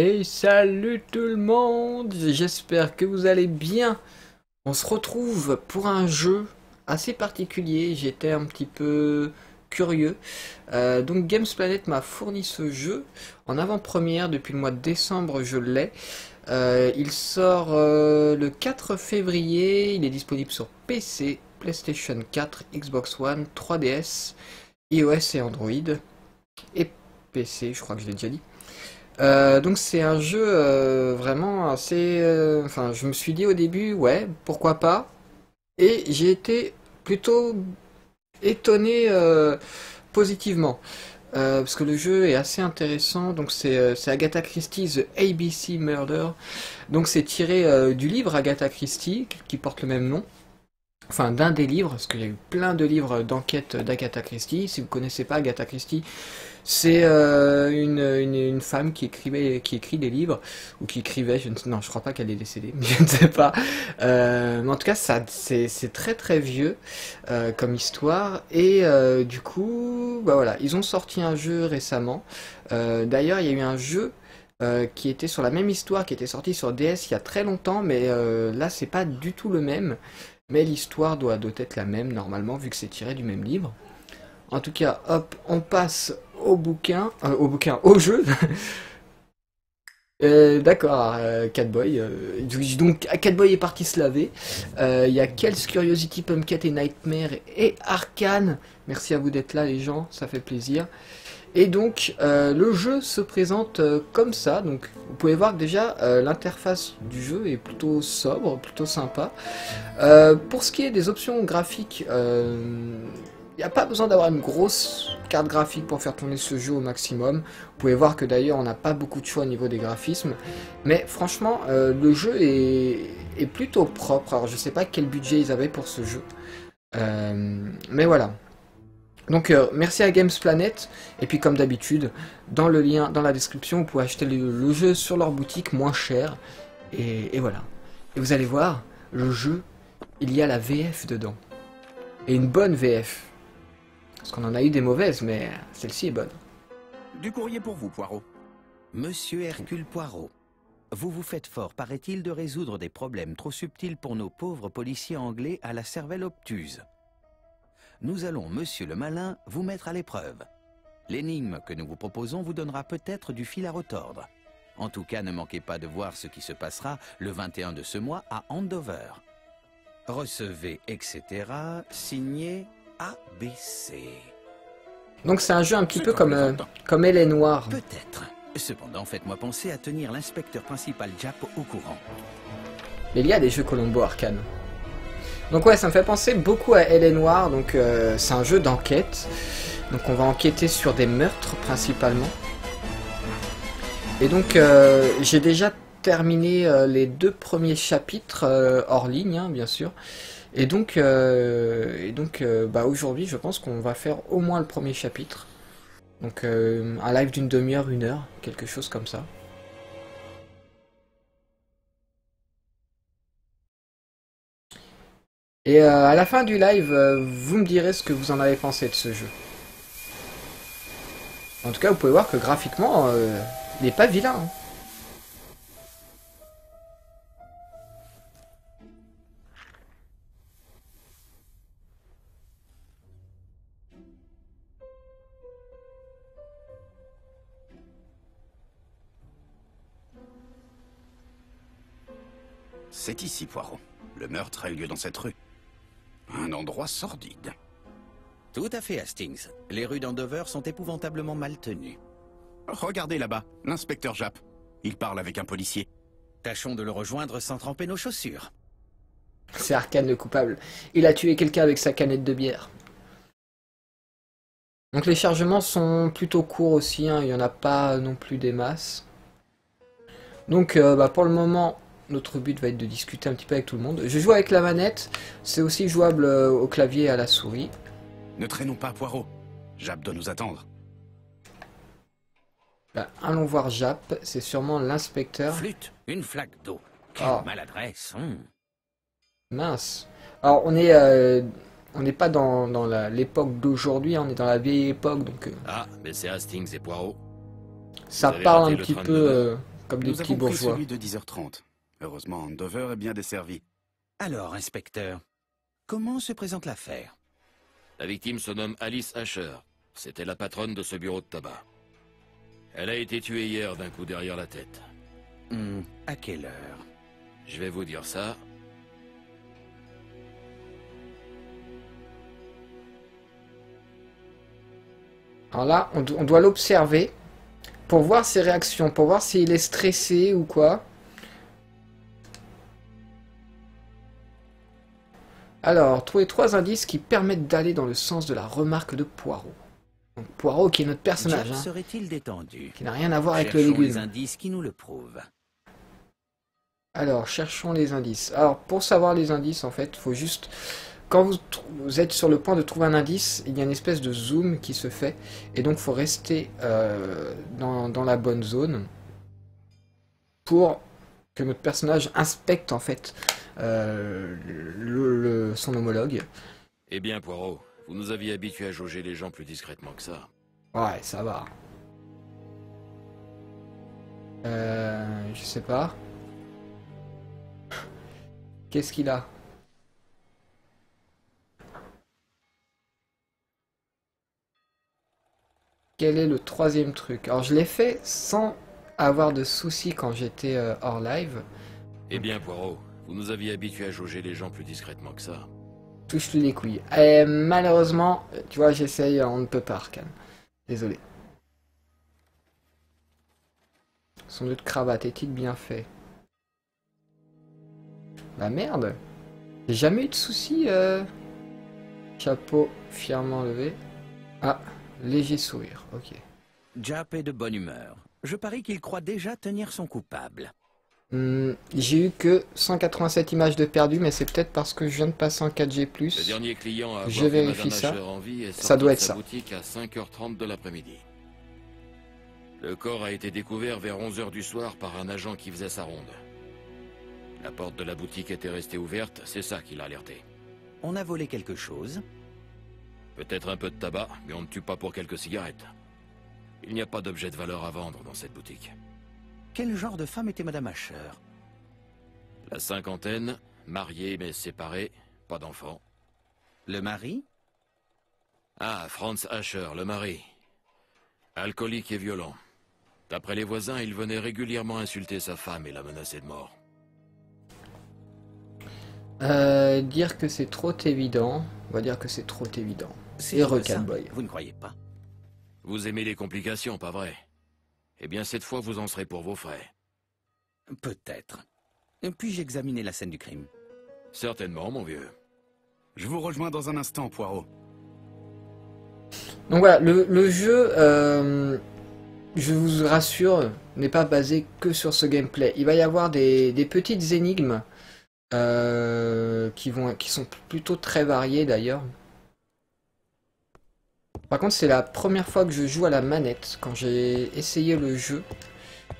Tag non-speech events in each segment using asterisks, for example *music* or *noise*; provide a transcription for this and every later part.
Hey, salut tout le monde, j'espère que vous allez bien. On se retrouve pour un jeu assez particulier, j'étais un petit peu curieux. Euh, donc Games Planet m'a fourni ce jeu en avant-première depuis le mois de décembre, je l'ai. Euh, il sort euh, le 4 février, il est disponible sur PC, PlayStation 4, Xbox One, 3DS, iOS et Android. Et PC, je crois que je l'ai déjà dit. Euh, donc c'est un jeu euh, vraiment assez... euh, Enfin, je me suis dit au début, ouais, pourquoi pas. Et j'ai été plutôt étonné positivement. Parce que le jeu est assez intéressant. Donc c'est Agatha Christie, The ABC Murder. Donc c'est tiré du livre Agatha Christie, qui porte le même nom. Enfin, d'un des livres, parce qu'il y a eu plein de livres d'enquête d'Agatha Christie. Si vous connaissez pas Agatha Christie, c'est euh, une, femme qui écrivait, écrit des livres, ou qui écrivait, je ne non, je crois pas qu'elle est décédée, *laughs* je ne sais pas. Euh, mais en tout cas, c'est, très très vieux euh, comme histoire, et du coup, bah voilà, ils ont sorti un jeu récemment. D'ailleurs, il y a eu un jeu qui était sur la même histoire, qui était sorti sur DS il y a très longtemps, mais là, c'est pas du tout le même. Mais l'histoire doit, doit être la même normalement, vu que c'est tiré du même livre. En tout cas, hop, on passe au bouquin, euh, au bouquin, au jeu. *laughs* Euh, D'accord, euh, Catboy. euh, donc, Catboy est parti se laver. Il y a Kells, Curiosity, Pumpkin et Nightmare et Arcane. Merci à vous d'être là, les gens, ça fait plaisir. Et donc, le jeu se présente comme ça. Donc, vous pouvez voir que déjà, l'interface du jeu est plutôt sobre, plutôt sympa. Pour ce qui est des options graphiques, il n'y a pas besoin d'avoir une grosse carte graphique pour faire tourner ce jeu au maximum. Vous pouvez voir que d'ailleurs on n'a pas beaucoup de choix au niveau des graphismes. Mais franchement, euh, le jeu est, plutôt propre. Alors je sais pas quel budget ils avaient pour ce jeu. Euh, mais voilà. Donc euh, merci à Games Planet. Et puis comme d'habitude, dans le lien, dans la description, vous pouvez acheter le, jeu sur leur boutique moins cher. Et voilà. Et vous allez voir, le jeu, il y a la VF dedans. Et une bonne VF. Parce qu'on en a eu des mauvaises, mais celle-ci est bonne. Du courrier pour vous, Poirot. Monsieur Hercule Poirot, vous vous faites fort, paraît-il, de résoudre des problèmes trop subtils pour nos pauvres policiers anglais à la cervelle obtuse. Nous allons, monsieur le malin, vous mettre à l'épreuve. L'énigme que nous vous proposons vous donnera peut-être du fil à retordre. En tout cas, ne manquez pas de voir ce qui se passera le 21 de ce mois à Andover. Recevez, etc., signé ABC. Donc c'est un jeu un petit peu comme, euh, comme Elle est Noire. Peut-être. Cependant, faites-moi penser à tenir l'inspecteur principal Jap au courant. Mais il y a des jeux Colombo Arcane. Donc ouais, ça me fait penser beaucoup à Elle est Noire. Donc euh, c'est un jeu d'enquête. Donc on va enquêter sur des meurtres principalement. Et donc euh, j'ai déjà terminé les deux premiers chapitres hors ligne, hein, bien sûr. Et donc, euh, et donc euh, bah, aujourd'hui, je pense qu'on va faire au moins le premier chapitre. Donc euh, un live d'une demi-heure, une heure, quelque chose comme ça. Et euh, à la fin du live, vous me direz ce que vous en avez pensé de ce jeu. En tout cas, vous pouvez voir que graphiquement, il n'est pas vilain. hein. C'est ici, Poirot. Le meurtre a eu lieu dans cette rue. Un endroit sordide. Tout à fait, Hastings. Les rues d'Andover sont épouvantablement mal tenues. Regardez là-bas, l'inspecteur Jap. Il parle avec un policier. Tâchons de le rejoindre sans tremper nos chaussures. C'est Arcane le coupable. Il a tué quelqu'un avec sa canette de bière. Donc les chargements sont plutôt courts aussi, hein, il n'y en a pas non plus des masses. Donc euh, bah, pour le moment, notre but va être de discuter un petit peu avec tout le monde. Je joue avec la manette, c'est aussi jouable euh, au clavier et à la souris. Ne traînons pas, Poirot. Jap doit nous attendre. Bah, allons voir Jap, c'est sûrement l'inspecteur. Flûte, une flaque d'eau. Quelle Ah. maladresse. hum. Mince. Alors on est, euh, on n'est pas dans, dans l'époque d'aujourd'hui, hein, on est dans la vieille époque, donc euh, Ah, mais c'est Hastings et Poirot. ça parle un petit peu euh, comme des Nous petits avons pris bourgeois. celui de 10h30. Heureusement, Dover est bien desservi. Alors, inspecteur, comment se présente l'affaire? La victime se nomme Alice Asher. C'était la patronne de ce bureau de tabac. Elle a été tuée hier d'un coup derrière la tête. Hmm, À quelle heure? Je vais vous dire ça. Alors là, on doit l'observer pour voir ses réactions, pour voir s'il est stressé ou quoi. Alors, trouver trois indices qui permettent d'aller dans le sens de la remarque de Poirot. Donc, Poirot qui est notre personnage, hein, serait-il détendu qui n'a rien à voir avec le les légume. indices qui nous le prouvent. Alors, cherchons les indices. Alors, pour savoir les indices, en fait, il faut juste... Quand vous, êtes sur le point de trouver un indice, il y a une espèce de zoom qui se fait. Et donc, il faut rester euh, dans, dans la bonne zone pour que notre personnage inspecte, en fait, euh, le- le- son homologue. Eh bien, Poirot, vous nous aviez habitués à jauger les gens plus discrètement que ça. Ouais, ça va. Euh, je sais pas. Qu'est-ce qu'il a? Quel est le troisième truc? Alors je l'ai fait sans avoir de soucis quand j'étais euh, hors live. Eh bien, Poirot, vous nous aviez habitués à jauger les gens plus discrètement que ça. Touche-lui les couilles. Et malheureusement, euh, tu vois, j'essaye, on ne peut pas, Arcane. Désolé. Son nœud de cravate est-il bien fait La merde J'ai jamais eu de soucis. euh. Chapeau fièrement levé. Ah, léger sourire, ok. Jap est de bonne humeur. Je parie qu'il croit déjà tenir son coupable. Hmm, J'ai eu que 187 images de perdu, mais c'est peut-être parce que je viens de passer en 4G+. Le dernier client à Je vu vérifie ça. Asher en vie est sorti Ça doit de être sa ça. boutique à 5h30 de l'après-midi. Le corps a été découvert vers 11h du soir par un agent qui faisait sa ronde. La porte de la boutique était restée ouverte, c'est ça qui l'a alerté. On a volé quelque chose Peut-être un peu de tabac, mais on ne tue pas pour quelques cigarettes. Il n'y a pas d'objet de valeur à vendre dans cette boutique. Quel genre de femme était Madame Asher? La cinquantaine, mariée mais séparée, pas d'enfant. Le mari? Ah, Franz Asher, le mari. Alcoolique et violent. D'après les voisins, il venait régulièrement insulter sa femme et la menacer de mort. Euh, dire que c'est trop évident. On va dire que c'est trop évident. C'est Catboy. Vous ne croyez pas? Vous aimez les complications, pas vrai? Eh bien, cette fois, vous en serez pour vos frais. Peut-être. Puis-je examiner la scène du crime? Certainement, mon vieux. Je vous rejoins dans un instant, Poirot. Donc voilà, le, le jeu, euh, je vous rassure, n'est pas basé que sur ce gameplay. Il va y avoir des, des petites énigmes euh, qui, vont, qui sont plutôt très variées d'ailleurs. Par contre, c'est la première fois que je joue à la manette. Quand j'ai essayé le jeu,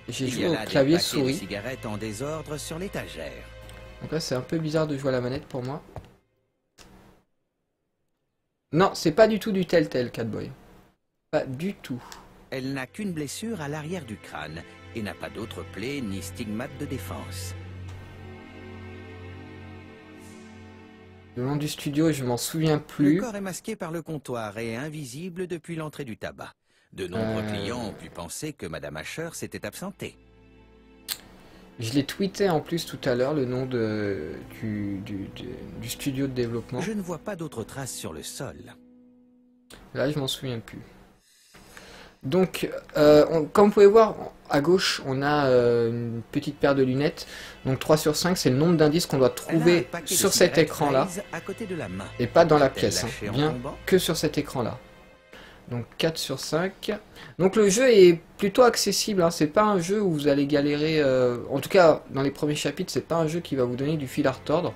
j'ai joué au clavier souris. cigarettes en désordre sur l'étagère. Donc là, c'est un peu bizarre de jouer à la manette pour moi. Non, c'est pas du tout du Telltale, Catboy. Pas du tout. Elle n'a qu'une blessure à l'arrière du crâne et n'a pas d'autre plaie ni stigmate de défense. Le nom du studio, je m'en souviens Le plus. corps est masqué par le comptoir et invisible depuis l'entrée du tabac. De nombreux Euh. clients ont pu penser que Madame Asher s'était absentée. Je l'ai tweeté en plus tout à l'heure, le nom de, du, du, du- du studio de développement. Je ne vois pas d'autres traces sur le sol. Là, je m'en souviens plus. Donc, euh, on- comme vous pouvez voir, à gauche, on a euh, une petite paire de lunettes. Donc 3 sur 5, c'est le nombre d'indices qu'on doit trouver sur cet écran-là. Et pas dans la pièce, hein. bien que sur cet écran-là. Donc 4 sur 5. Donc le jeu est plutôt accessible, hein. c'est pas un jeu où vous allez galérer, euh, en tout cas dans les premiers chapitres, c'est pas un jeu qui va vous donner du fil à retordre.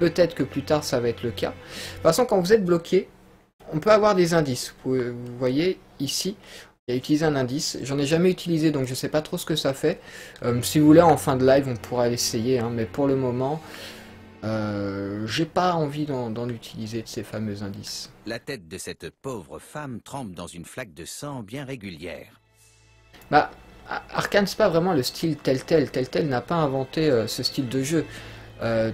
Peut-être que plus tard ça va être le cas. De toute façon, quand vous êtes bloqué, on peut avoir des indices. Vous, pouvez- vous voyez ici, il a utilisé un indice. J'en ai jamais utilisé donc je sais pas trop ce que ça fait. Euh, si vous voulez, en fin de live, on pourra l'essayer, hein. mais pour le moment, euh, j'ai pas envie d'en utiliser de ces fameux indices. La tête de cette pauvre femme trempe dans une flaque de sang bien régulière. Bah, Arkane, c'est pas vraiment le style Telltale. Telltale n'a pas inventé euh, ce style de jeu.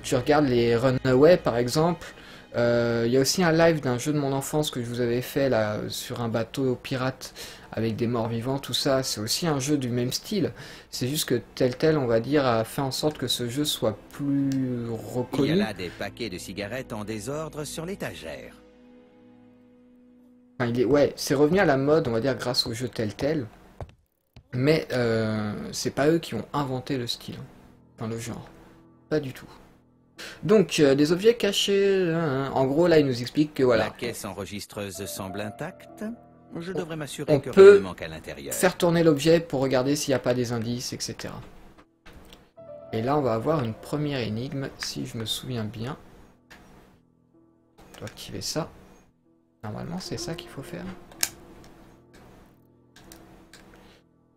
Tu regardes les Runaway par exemple. Il y a aussi un live d'un jeu de mon enfance que je vous avais fait là sur un bateau pirate avec des morts vivants, tout ça. C'est aussi un jeu du même style. C'est juste que Telltale, on va dire, a fait en sorte que ce jeu soit plus Il y a reconnu. là des paquets de cigarettes en désordre sur l'étagère. Enfin, il est, ouais, c'est revenu à la mode, on va dire, grâce au jeu Telltale. Mais euh, c'est pas eux qui ont inventé le style, enfin le genre. Pas du tout. Donc, euh, des objets cachés. hein, hein. En gros, là, il nous explique que La voilà, caisse enregistreuse semble intacte. Je devrais m'assurer on que peut rien ne manque à l'intérieur. faire tourner l'objet pour regarder s'il n'y a pas des indices, etc. Et là, on va avoir une première énigme, si je me souviens bien. On doit activer ça. Normalement, c'est ça qu'il faut faire.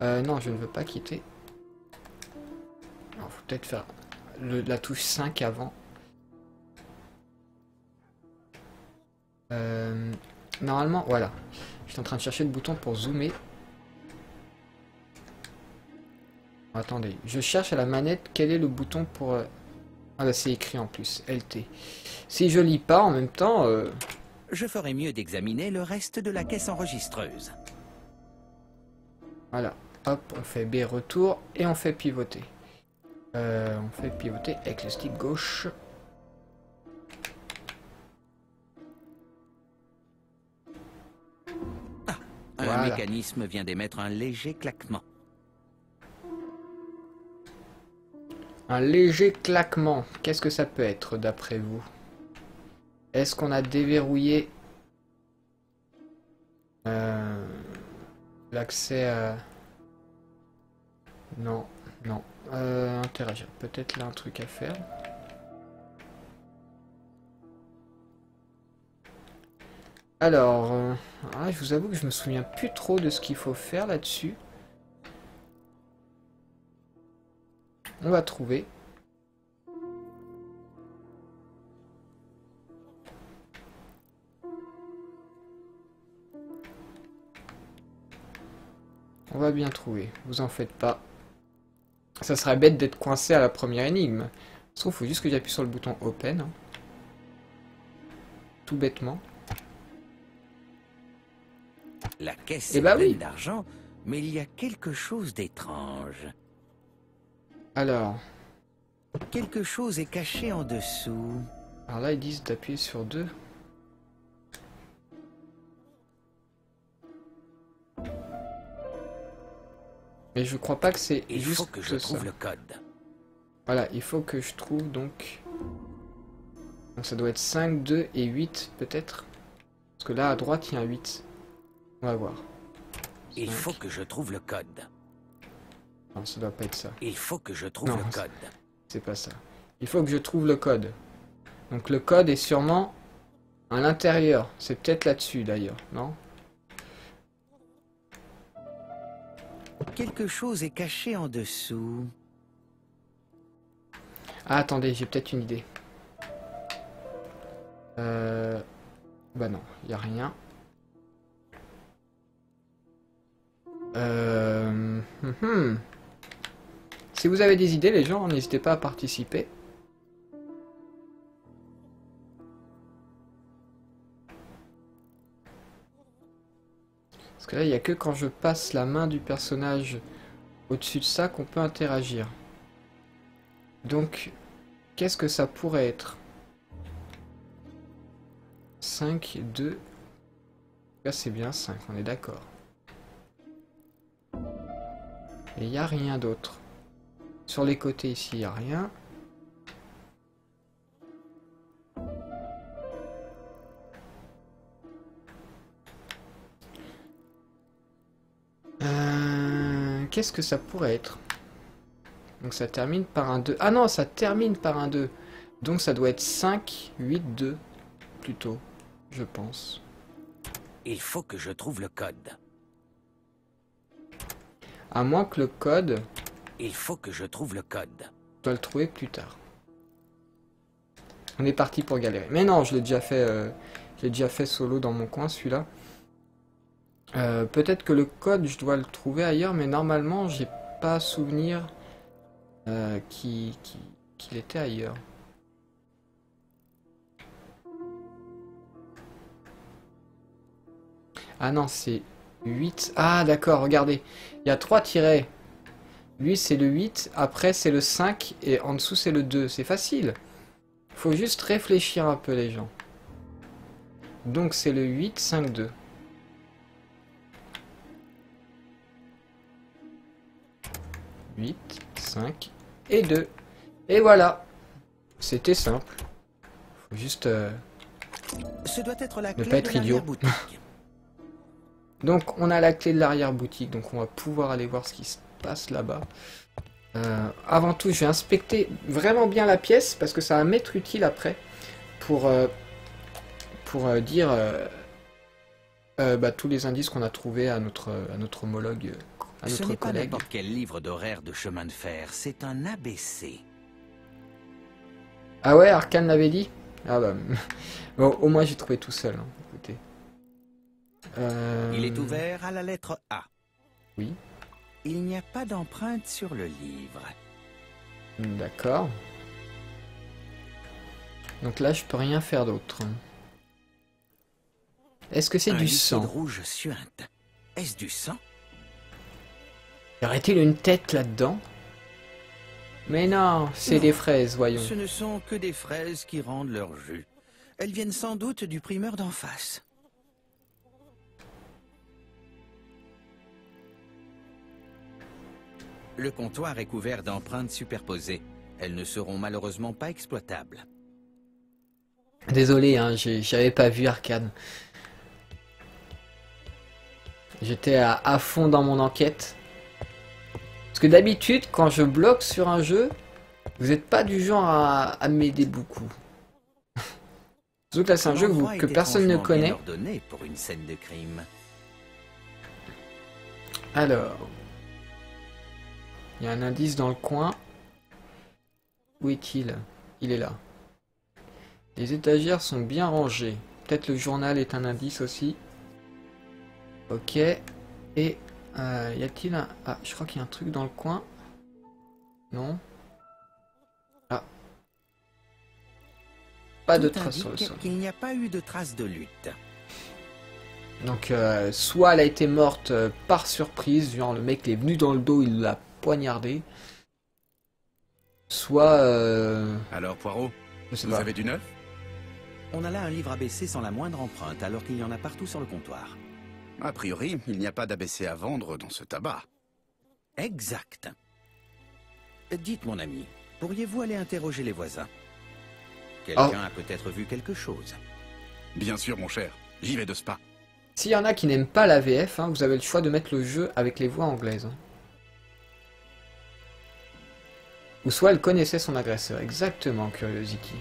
Euh, non, je ne veux pas quitter. Il faut peut-être faire le- la touche 5 avant. Euh, normalement, voilà. Je suis en train de chercher le bouton pour zoomer. Attendez, je cherche à la manette quel est le bouton pour... euh, Ah bah c'est écrit en plus, LT. Si je lis pas en même temps... euh, Je ferais mieux d'examiner le reste de la caisse enregistreuse. Voilà, hop, on fait B retour et on fait pivoter. Euh, on fait pivoter avec le stick gauche. Un Voilà. mécanisme vient d'émettre un léger claquement. Un léger claquement, qu'est-ce que ça peut être d'après vous? Est-ce qu'on a déverrouillé euh, l'accès à... Non, non. Euh, interagir, peut-être là un truc à faire. Alors, euh, ah, je vous avoue que je me souviens plus trop de ce qu'il faut faire là-dessus. On va trouver. On va bien trouver, vous en faites pas. Ça serait bête d'être coincé à la première énigme. Sauf faut juste que j'appuie sur le bouton Open. Tout bêtement. La caisse Eh est bah pleine oui. d'argent, mais il y a quelque chose d'étrange. Alors, Quelque chose est caché en dessous. alors là ils disent d'appuyer sur 2. Mais je crois pas que c'est Il juste faut que je ça. trouve le code. Voilà, il faut que je trouve donc... Donc ça doit être 5, 2 et 8 peut-être. Parce que là à droite il y a un 8. On va voir. Il faut que je trouve le code. Non, ça doit pas être ça. Il faut que je trouve Non, le c'est- code. C'est pas ça. Il faut que je trouve le code. Donc le code est sûrement à l'intérieur. C'est peut-être là-dessus d'ailleurs, non? Quelque chose est caché en dessous. Ah attendez, j'ai peut-être une idée. Euh... Bah non, il a rien. Euh... hum, hum. Si vous avez des idées, les gens, n'hésitez pas à participer. Parce que là, il n'y a que quand je passe la main du personnage au-dessus de ça qu'on peut interagir. Donc, qu'est-ce que ça pourrait être? 5, 2... Là, c'est bien 5, on est d'accord. Et il n'y a rien d'autre. Sur les côtés ici, il n'y a rien. Euh, Qu'est-ce que ça pourrait être? Donc ça termine par un 2. Ah non, ça termine par un 2. Donc ça doit être 5, 8, 2. Plutôt, je pense. Il faut que je trouve le code. À moins que le code, Il faut que je trouve le code. je dois le trouver plus tard. On est parti pour galérer. Mais non, je l'ai déjà fait, euh, je l'ai déjà fait solo dans mon coin, celui-là. Euh, Peut-être que le code, je dois le trouver ailleurs, mais normalement, j'ai pas souvenir euh, qui- qui- qu'il était ailleurs. Ah non, c'est 8. Ah d'accord, regardez. Il y a 3 tirets. Lui, c'est le 8, après c'est le 5, et en dessous c'est le 2. C'est facile. Faut juste réfléchir un peu les gens. Donc c'est le 8, 5, 2. Huit, 5 et 2. Et voilà. C'était simple. Faut juste... euh, Ce doit être la Ne clé pas être de idiot. Donc on a la clé de l'arrière-boutique, donc on va pouvoir aller voir ce qui se passe là-bas. Euh, avant tout, je vais inspecter vraiment bien la pièce, parce que ça va m'être utile après, pour, euh, pour euh, dire bah, tous les indices qu'on a trouvés à notre, à notre homologue, à Ce notre pas collègue. n'importe quel livre d'horaire de chemin de fer, c'est un ABC. Ah ouais, Arkane l'avait dit? Ah bah... *laughs* bon, au moins j'ai trouvé tout seul, hein. Euh, Il est ouvert à la lettre A. Oui. Il n'y a pas d'empreinte sur le livre. D'accord. Donc là, je peux rien faire d'autre. Est-ce que c'est du sang rouge suinte. Est-ce du sang? Y aurait-il une tête là-dedans? Mais non, c'est des fraises, voyons. Ce ne sont que des fraises qui rendent leur jus. Elles viennent sans doute du primeur d'en face. Le comptoir est couvert d'empreintes superposées. Elles ne seront malheureusement pas exploitables. Désolé, hein, j'avais pas vu Arcane. J'étais à, à fond dans mon enquête. Parce que d'habitude, quand je bloque sur un jeu, vous n'êtes pas du genre à, à m'aider beaucoup. Surtout que là, c'est un jeu que, vous- personne ne connaît. ordonné pour une scène de crime. Alors. Il y a un indice dans le coin. Où est-il? Il est là. Les étagères sont bien rangées. Peut-être le journal est un indice aussi. Ok. Et euh, y a-t-il un... Ah, je crois qu'il y a un truc dans le coin. Non Ah. Pas de Tout traces sur le sol. qu'il n'y a pas eu de traces de lutte. Donc, euh, soit elle a été morte euh, par surprise, genre le mec est venu dans le dos, il l'a poignardé. Soit, euh, Alors, Poirot, je sais vous pas. avez du neuf? On a là un livre ABC sans la moindre empreinte, alors qu'il y en a partout sur le comptoir. A priori, il n'y a pas d'ABC à vendre dans ce tabac. Exact. Dites, mon ami, pourriez-vous aller interroger les voisins? Quelqu'un a peut-être vu quelque chose. Bien sûr, mon cher. J'y vais de ce pas. S'il y en a qui n'aiment pas la VF, hein, vous avez le choix de mettre le jeu avec les voix anglaises. Ou soit elle connaissait son agresseur. Exactement, Curiosity.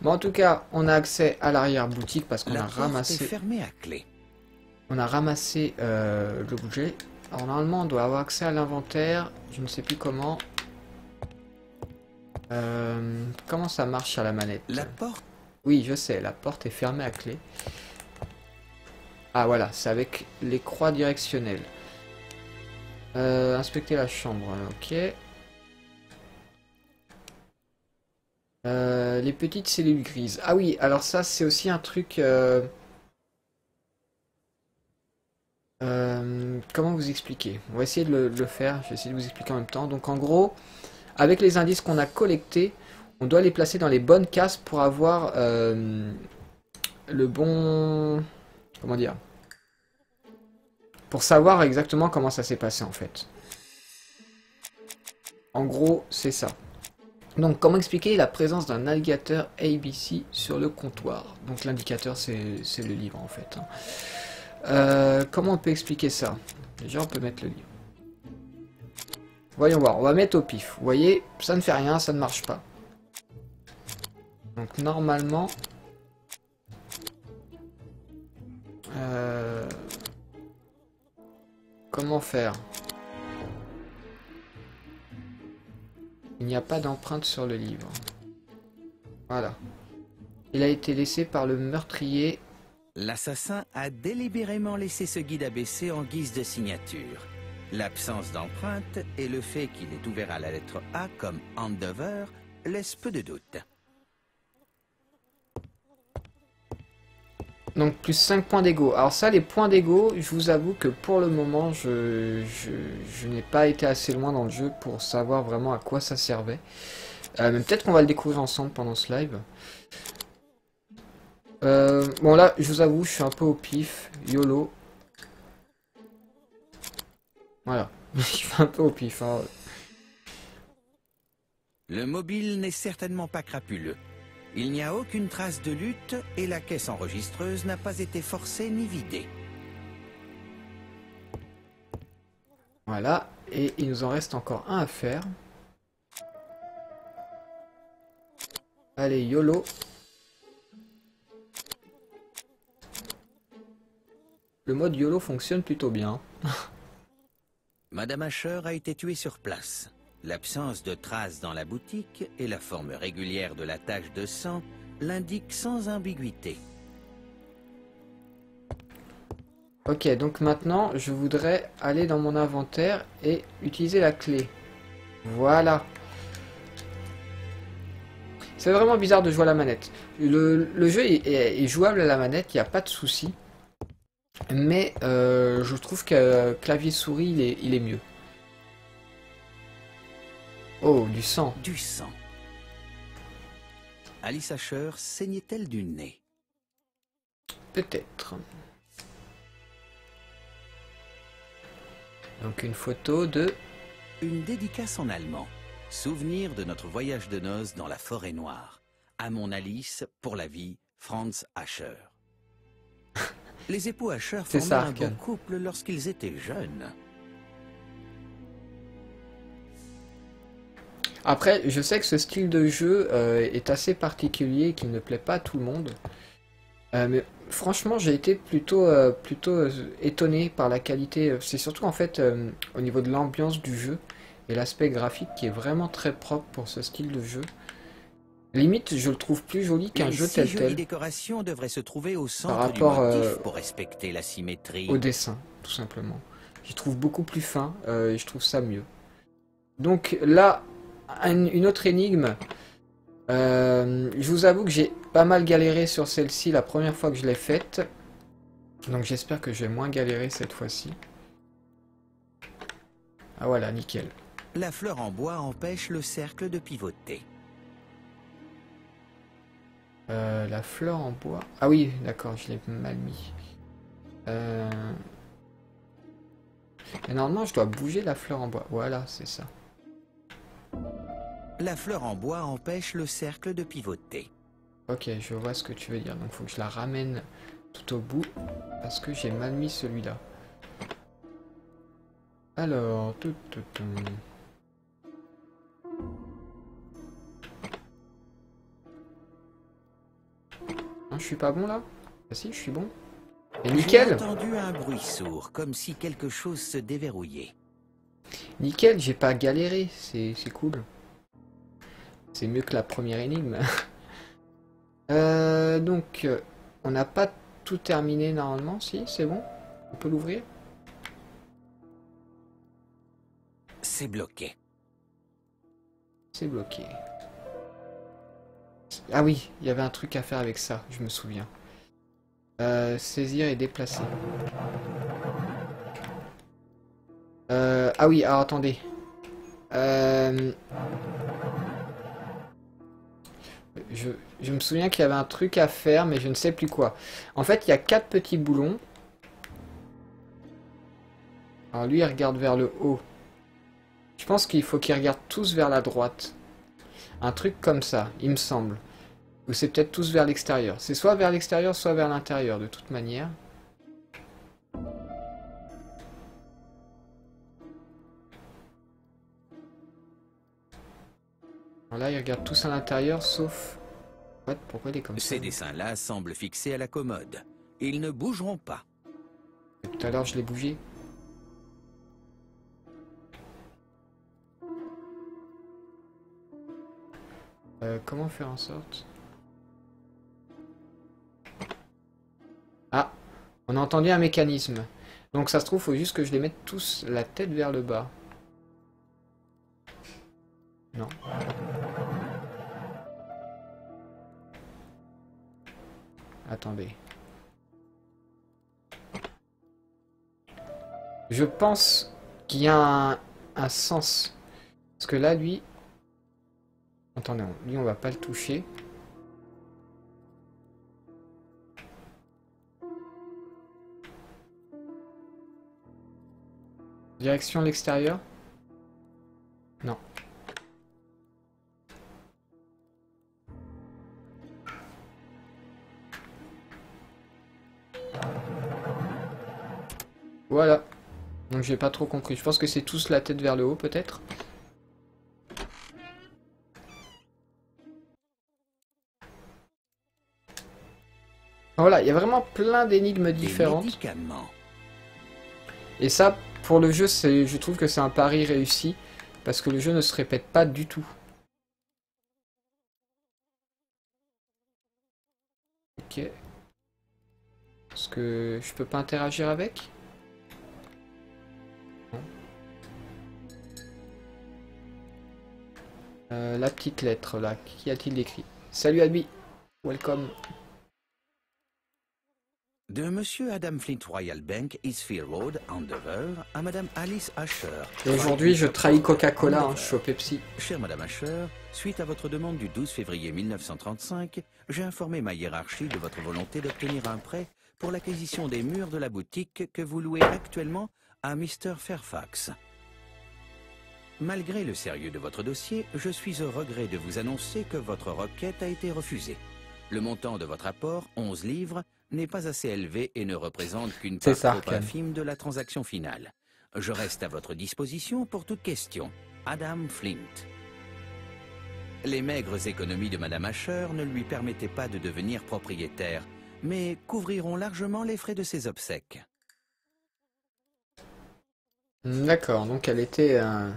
Bon, en tout cas, on a accès à l'arrière-boutique parce qu'on La a ramassé... fermée à clé. On a ramassé euh, l'objet. Alors normalement, on doit avoir accès à l'inventaire. Je ne sais plus comment. Euh, comment ça marche à la manette? La porte? Oui, je sais, la porte est fermée à clé. Ah voilà, c'est avec les croix directionnelles. Euh, inspecter la chambre, ok. Euh, les petites cellules grises. Ah oui, alors ça c'est aussi un truc... euh, comment vous expliquer? On va essayer de le, de le faire, je vais essayer de vous expliquer en même temps. Donc en gros, avec les indices qu'on a collectés, on doit les placer dans les bonnes cases pour avoir le bon... Comment dire? Pour savoir exactement comment ça s'est passé en fait. En gros, c'est ça. Donc, comment expliquer la présence d'un alligator ABC sur le comptoir? Donc, l'indicateur, c'est c'est le livre en fait. hein. Euh, comment on peut expliquer ça? Déjà, on peut mettre le livre. Voyons voir, on va mettre au pif. Vous voyez, ça ne fait rien, ça ne marche pas. Donc normalement... Euh, Comment faire? Il n'y a pas d'empreinte sur le livre. Voilà. Il a été laissé par le meurtrier. L'assassin a délibérément laissé ce guide abaissé en guise de signature. L'absence d'empreinte et le fait qu'il est ouvert à la lettre A comme Andover laissent peu de doute. Donc plus 5 points d'ego. Alors ça, les points d'ego, je vous avoue que pour le moment, je, je, n'ai pas été assez loin dans le jeu pour savoir vraiment à quoi ça servait. Euh, mais peut-être qu'on va le découvrir ensemble pendant ce live. Euh, bon là, je vous avoue, je suis un peu au pif. YOLO. Voilà. *laughs* je suis un peu au pif. Hein. Le mobile n'est certainement pas crapuleux. Il n'y a aucune trace de lutte et la caisse enregistreuse n'a pas été forcée ni vidée. Voilà. Et il nous en reste encore un à faire. Allez, YOLO. Le mode YOLO fonctionne plutôt bien. Madame Asher a été tuée sur place. L'absence de traces dans la boutique et la forme régulière de la tache de sang l'indiquent sans ambiguïté. Ok, donc maintenant, je voudrais aller dans mon inventaire et utiliser la clé. Voilà. C'est vraiment bizarre de jouer à la manette. Le, jeu est, jouable à la manette, il n'y a pas de souci. Mais euh, je trouve que clavier-souris, il est, il est mieux. Oh, du sang. Du sang. Alice Asher saignait-elle du nez? Peut-être. Donc une photo de... Une dédicace en allemand. Souvenir de notre voyage de noces dans la forêt noire. À mon Alice, pour la vie, Franz Asher. *laughs* Les époux Asher formaient un bon couple lorsqu'ils étaient jeunes. Après, je sais que ce style de jeu euh, est assez particulier et qu'il ne plaît pas à tout le monde. Euh, mais franchement, j'ai été plutôt, euh, plutôt euh, étonné par la qualité. C'est surtout en fait au niveau de l'ambiance du jeu et l'aspect graphique qui est vraiment très propre pour ce style de jeu. Limite, je le trouve plus joli qu'un jeu tel quel décoration devrait se trouver au centre rapport, du motif euh, pour respecter la symétrie. au dessin, tout simplement. Je trouve beaucoup plus fin et je trouve ça mieux. Donc là, un- une autre énigme. Euh, je vous avoue que j'ai pas mal galéré sur celle-ci la première fois que je l'ai faite. Donc j'espère que je vais moins galérer cette fois-ci. Ah voilà, nickel. La fleur en bois empêche le cercle de pivoter. Euh, la fleur en bois. Ah oui, d'accord, je l'ai mal mis. Euh... Et normalement, je dois bouger la fleur en bois. Voilà, c'est ça. La fleur en bois empêche le cercle de pivoter. Ok, je vois ce que tu veux dire. Donc, faut que je la ramène tout au bout parce que j'ai mal mis celui-là. Alors, tout, tout, tout. Je suis pas bon là? Ah si, je suis bon. Et J'ai nickel entendu un bruit sourd, comme si quelque chose se déverrouillait. Nickel, j'ai pas galéré, c'est cool. C'est mieux que la première énigme. *laughs* Euh, donc, on n'a pas tout terminé normalement, si, c'est bon? On peut l'ouvrir? C'est bloqué. C'est bloqué. Ah oui, il y avait un truc à faire avec ça, je me souviens. Euh, saisir et déplacer. Euh, ah oui, alors attendez. Euh, je, me souviens qu'il y avait un truc à faire, mais je ne sais plus quoi. En fait, il y a quatre petits boulons. Alors lui, il regarde vers le haut. Je pense qu'il faut qu'ils regardent tous vers la droite. Un truc comme ça, il me semble. Ou c'est peut-être tous vers l'extérieur. C'est soit vers l'extérieur, soit vers l'intérieur, de toute manière. Là, ils regardent tous à l'intérieur, sauf... Pourquoi il est comme Ces ça Ces dessins-là semblent fixés à la commode. Ils ne bougeront pas. Tout à l'heure, je l'ai bougé. Euh, comment faire en sorte? Ah On a entendu un mécanisme. Donc ça se trouve, il faut juste que je les mette tous la tête vers le bas. Non. Attendez. Je pense qu'il y a un, sens. Parce que là, lui... Attendez, lui, on va pas le toucher. Direction l'extérieur? Non. Voilà. Donc j'ai pas trop compris. Je pense que c'est tous la tête vers le haut peut-être. Voilà, il y a vraiment plein d'énigmes différentes. Et ça, pour le jeu, je trouve que c'est un pari réussi. Parce que le jeu ne se répète pas du tout. Ok. Est-ce que je peux pas interagir avec? Euh, La petite lettre là, qu'y a-t-il écrit Salut Albi, welcome. De Monsieur Adam Flint Royal Bank, Eastfield Road, Andover, à Madame Alice Asher. Et aujourd'hui, je trahis Coca-Cola, hein, je suis au Pepsi. Chère Madame Asher, suite à votre demande du 12 février 1935, j'ai informé ma hiérarchie de votre volonté d'obtenir un prêt pour l'acquisition des murs de la boutique que vous louez actuellement à Mr. Fairfax. Malgré le sérieux de votre dossier, je suis au regret de vous annoncer que votre requête a été refusée. Le montant de votre apport, 11 livres, n'est pas assez élevé et ne représente qu'une part ça, trop Ken. infime de la transaction finale. Je reste à votre disposition pour toute question. Adam Flint. Les maigres économies de Madame Asher ne lui permettaient pas de devenir propriétaire, mais couvriront largement les frais de ses obsèques. D'accord, donc elle était... euh,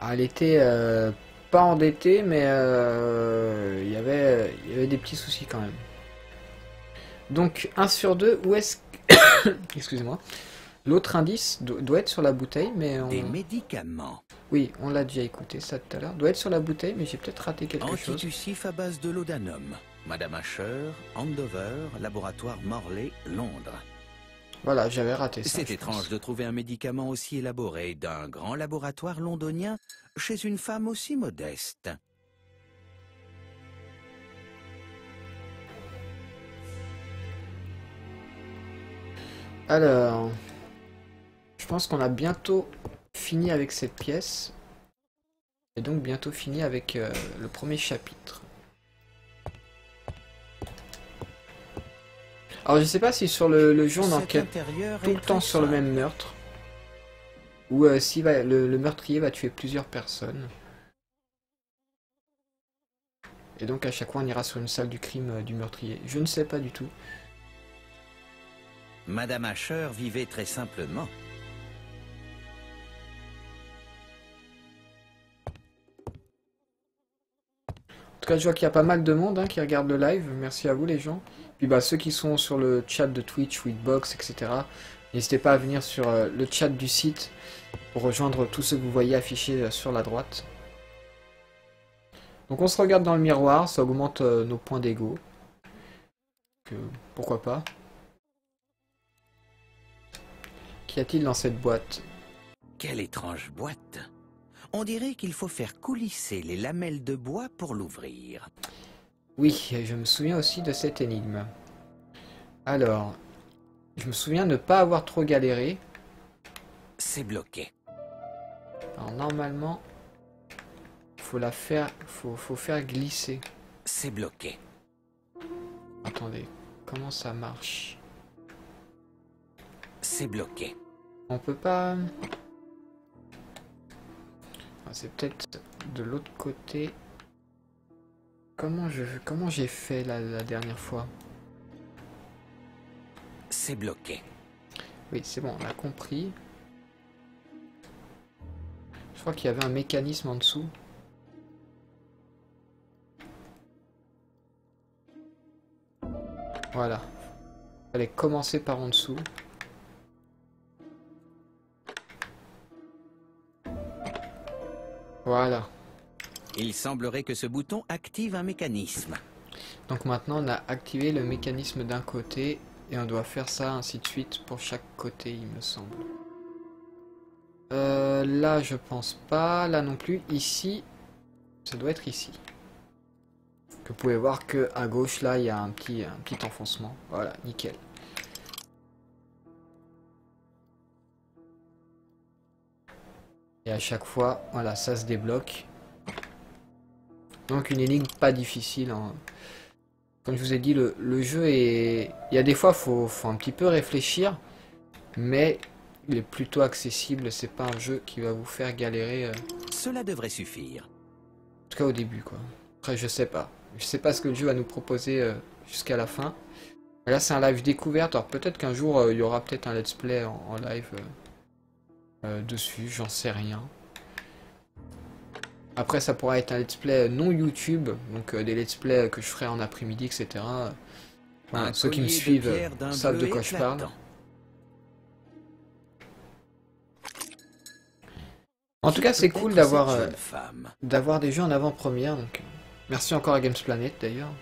ah, Elle était euh, pas endettée, mais euh, il y avait, il y avait des petits soucis quand même. Donc 1 sur 2, où est-ce que... *coughs* Excusez-moi. L'autre indice do- doit être sur la bouteille, mais... on- Des médicaments. Oui, on l'a déjà écouté ça tout à l'heure. Doit être sur la bouteille, mais j'ai peut-être raté quelque chose. Antitussif à base de laudanum. Madame Asher, Andover, laboratoire Morley, Londres. Voilà, j'avais raté ça. C'est étrange de trouver un médicament aussi élaboré d'un grand laboratoire londonien chez une femme aussi modeste. Alors, je pense qu'on a bientôt fini avec cette pièce. Et donc bientôt fini avec euh, le premier chapitre. Alors je sais pas si sur le, le jeu on enquête tout le temps sur le même meurtre. Ou euh, si va, le, le meurtrier va tuer plusieurs personnes. Et donc à chaque fois on ira sur une salle du crime euh, du meurtrier. Je ne sais pas du tout. Madame Asher vivait très simplement. Tout cas, je vois qu'il y a pas mal de monde hein, qui regarde le live. Merci à vous, les gens. Puis bah, ceux qui sont sur le chat de Twitch, Weedbox, etc. N'hésitez pas à venir sur euh, le chat du site pour rejoindre tous ceux que vous voyez affichés euh, sur la droite. Donc on se regarde dans le miroir, ça augmente euh, nos points d'ego. Pourquoi pas. Qu'y a-t-il dans cette boîte? Quelle étrange boîte. On dirait qu'il faut faire coulisser les lamelles de bois pour l'ouvrir. Oui, je me souviens aussi de cette énigme. Alors, je me souviens ne pas avoir trop galéré. C'est bloqué. Alors normalement, faut la faire, faut, faut faire glisser. C'est bloqué. Attendez, comment ça marche? C'est bloqué. On peut pas. Ah, C'est peut-être de l'autre côté. Comment je, comment j'ai fait la, la dernière fois? C'est bloqué. Oui, c'est bon, on a compris. Je crois qu'il y avait un mécanisme en dessous. Voilà. Allez, commencer par en dessous. Voilà. Il semblerait que ce bouton active un mécanisme. Donc maintenant on a activé le mécanisme d'un côté et on doit faire ça ainsi de suite pour chaque côté il me semble. Euh, là je pense pas, là non plus. Ici, ça doit être ici. Vous pouvez voir que à gauche là il y a un petit, un petit enfoncement. Voilà, nickel. Et à chaque fois, voilà, ça se débloque. Donc une énigme pas difficile. hein. Comme je vous ai dit, le, le jeu est... Il y a des fois, faut, faut un petit peu réfléchir. Mais il est plutôt accessible. C'est pas un jeu qui va vous faire galérer. euh, Cela devrait suffire. en tout cas au début, quoi. Après, je sais pas. Je sais pas ce que le jeu va nous proposer euh, jusqu'à la fin. Là, c'est un live découverte. Alors peut-être qu'un jour, euh, il y aura peut-être un let's play en, en live euh, dessus. J'en sais rien. Après, ça pourra être un let's play non YouTube. Donc euh, des let's play que je ferai en après-midi, etc. Ceux qui me suivent savent de quoi je parle. En tout cas, c'est cool d'avoir euh, d'avoir des jeux en avant-première. Donc, merci encore à Games Planet d'ailleurs.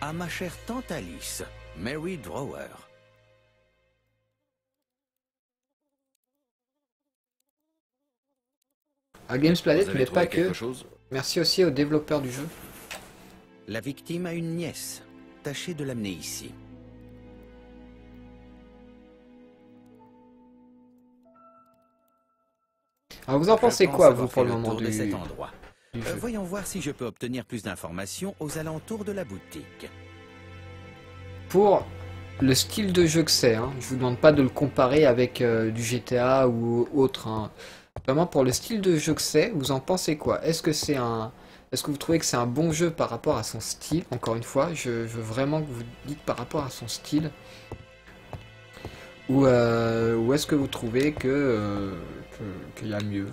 À ma chère tante Alice, Mary Drower. À Games Planet, mais pas que. chose Merci aussi aux développeurs du jeu. La victime a une nièce. Tâchez de l'amener ici. Alors vous en pensez pense quoi, vous, pour le moment de du, cet endroit. du Euh, voyons voir si je peux obtenir plus d'informations aux alentours de la boutique. Pour le style de jeu que c'est, hein, je vous demande pas de le comparer avec euh, du GTA ou autre. hein. Vraiment, pour le style de jeu que c'est, vous en pensez quoi? Est-ce que c'est un... Est-ce que vous trouvez que c'est un bon jeu par rapport à son style? Encore une fois, je, veux vraiment que vous dites par rapport à son style. Ou, euh, est-ce que vous trouvez que euh, qu'il y a mieux?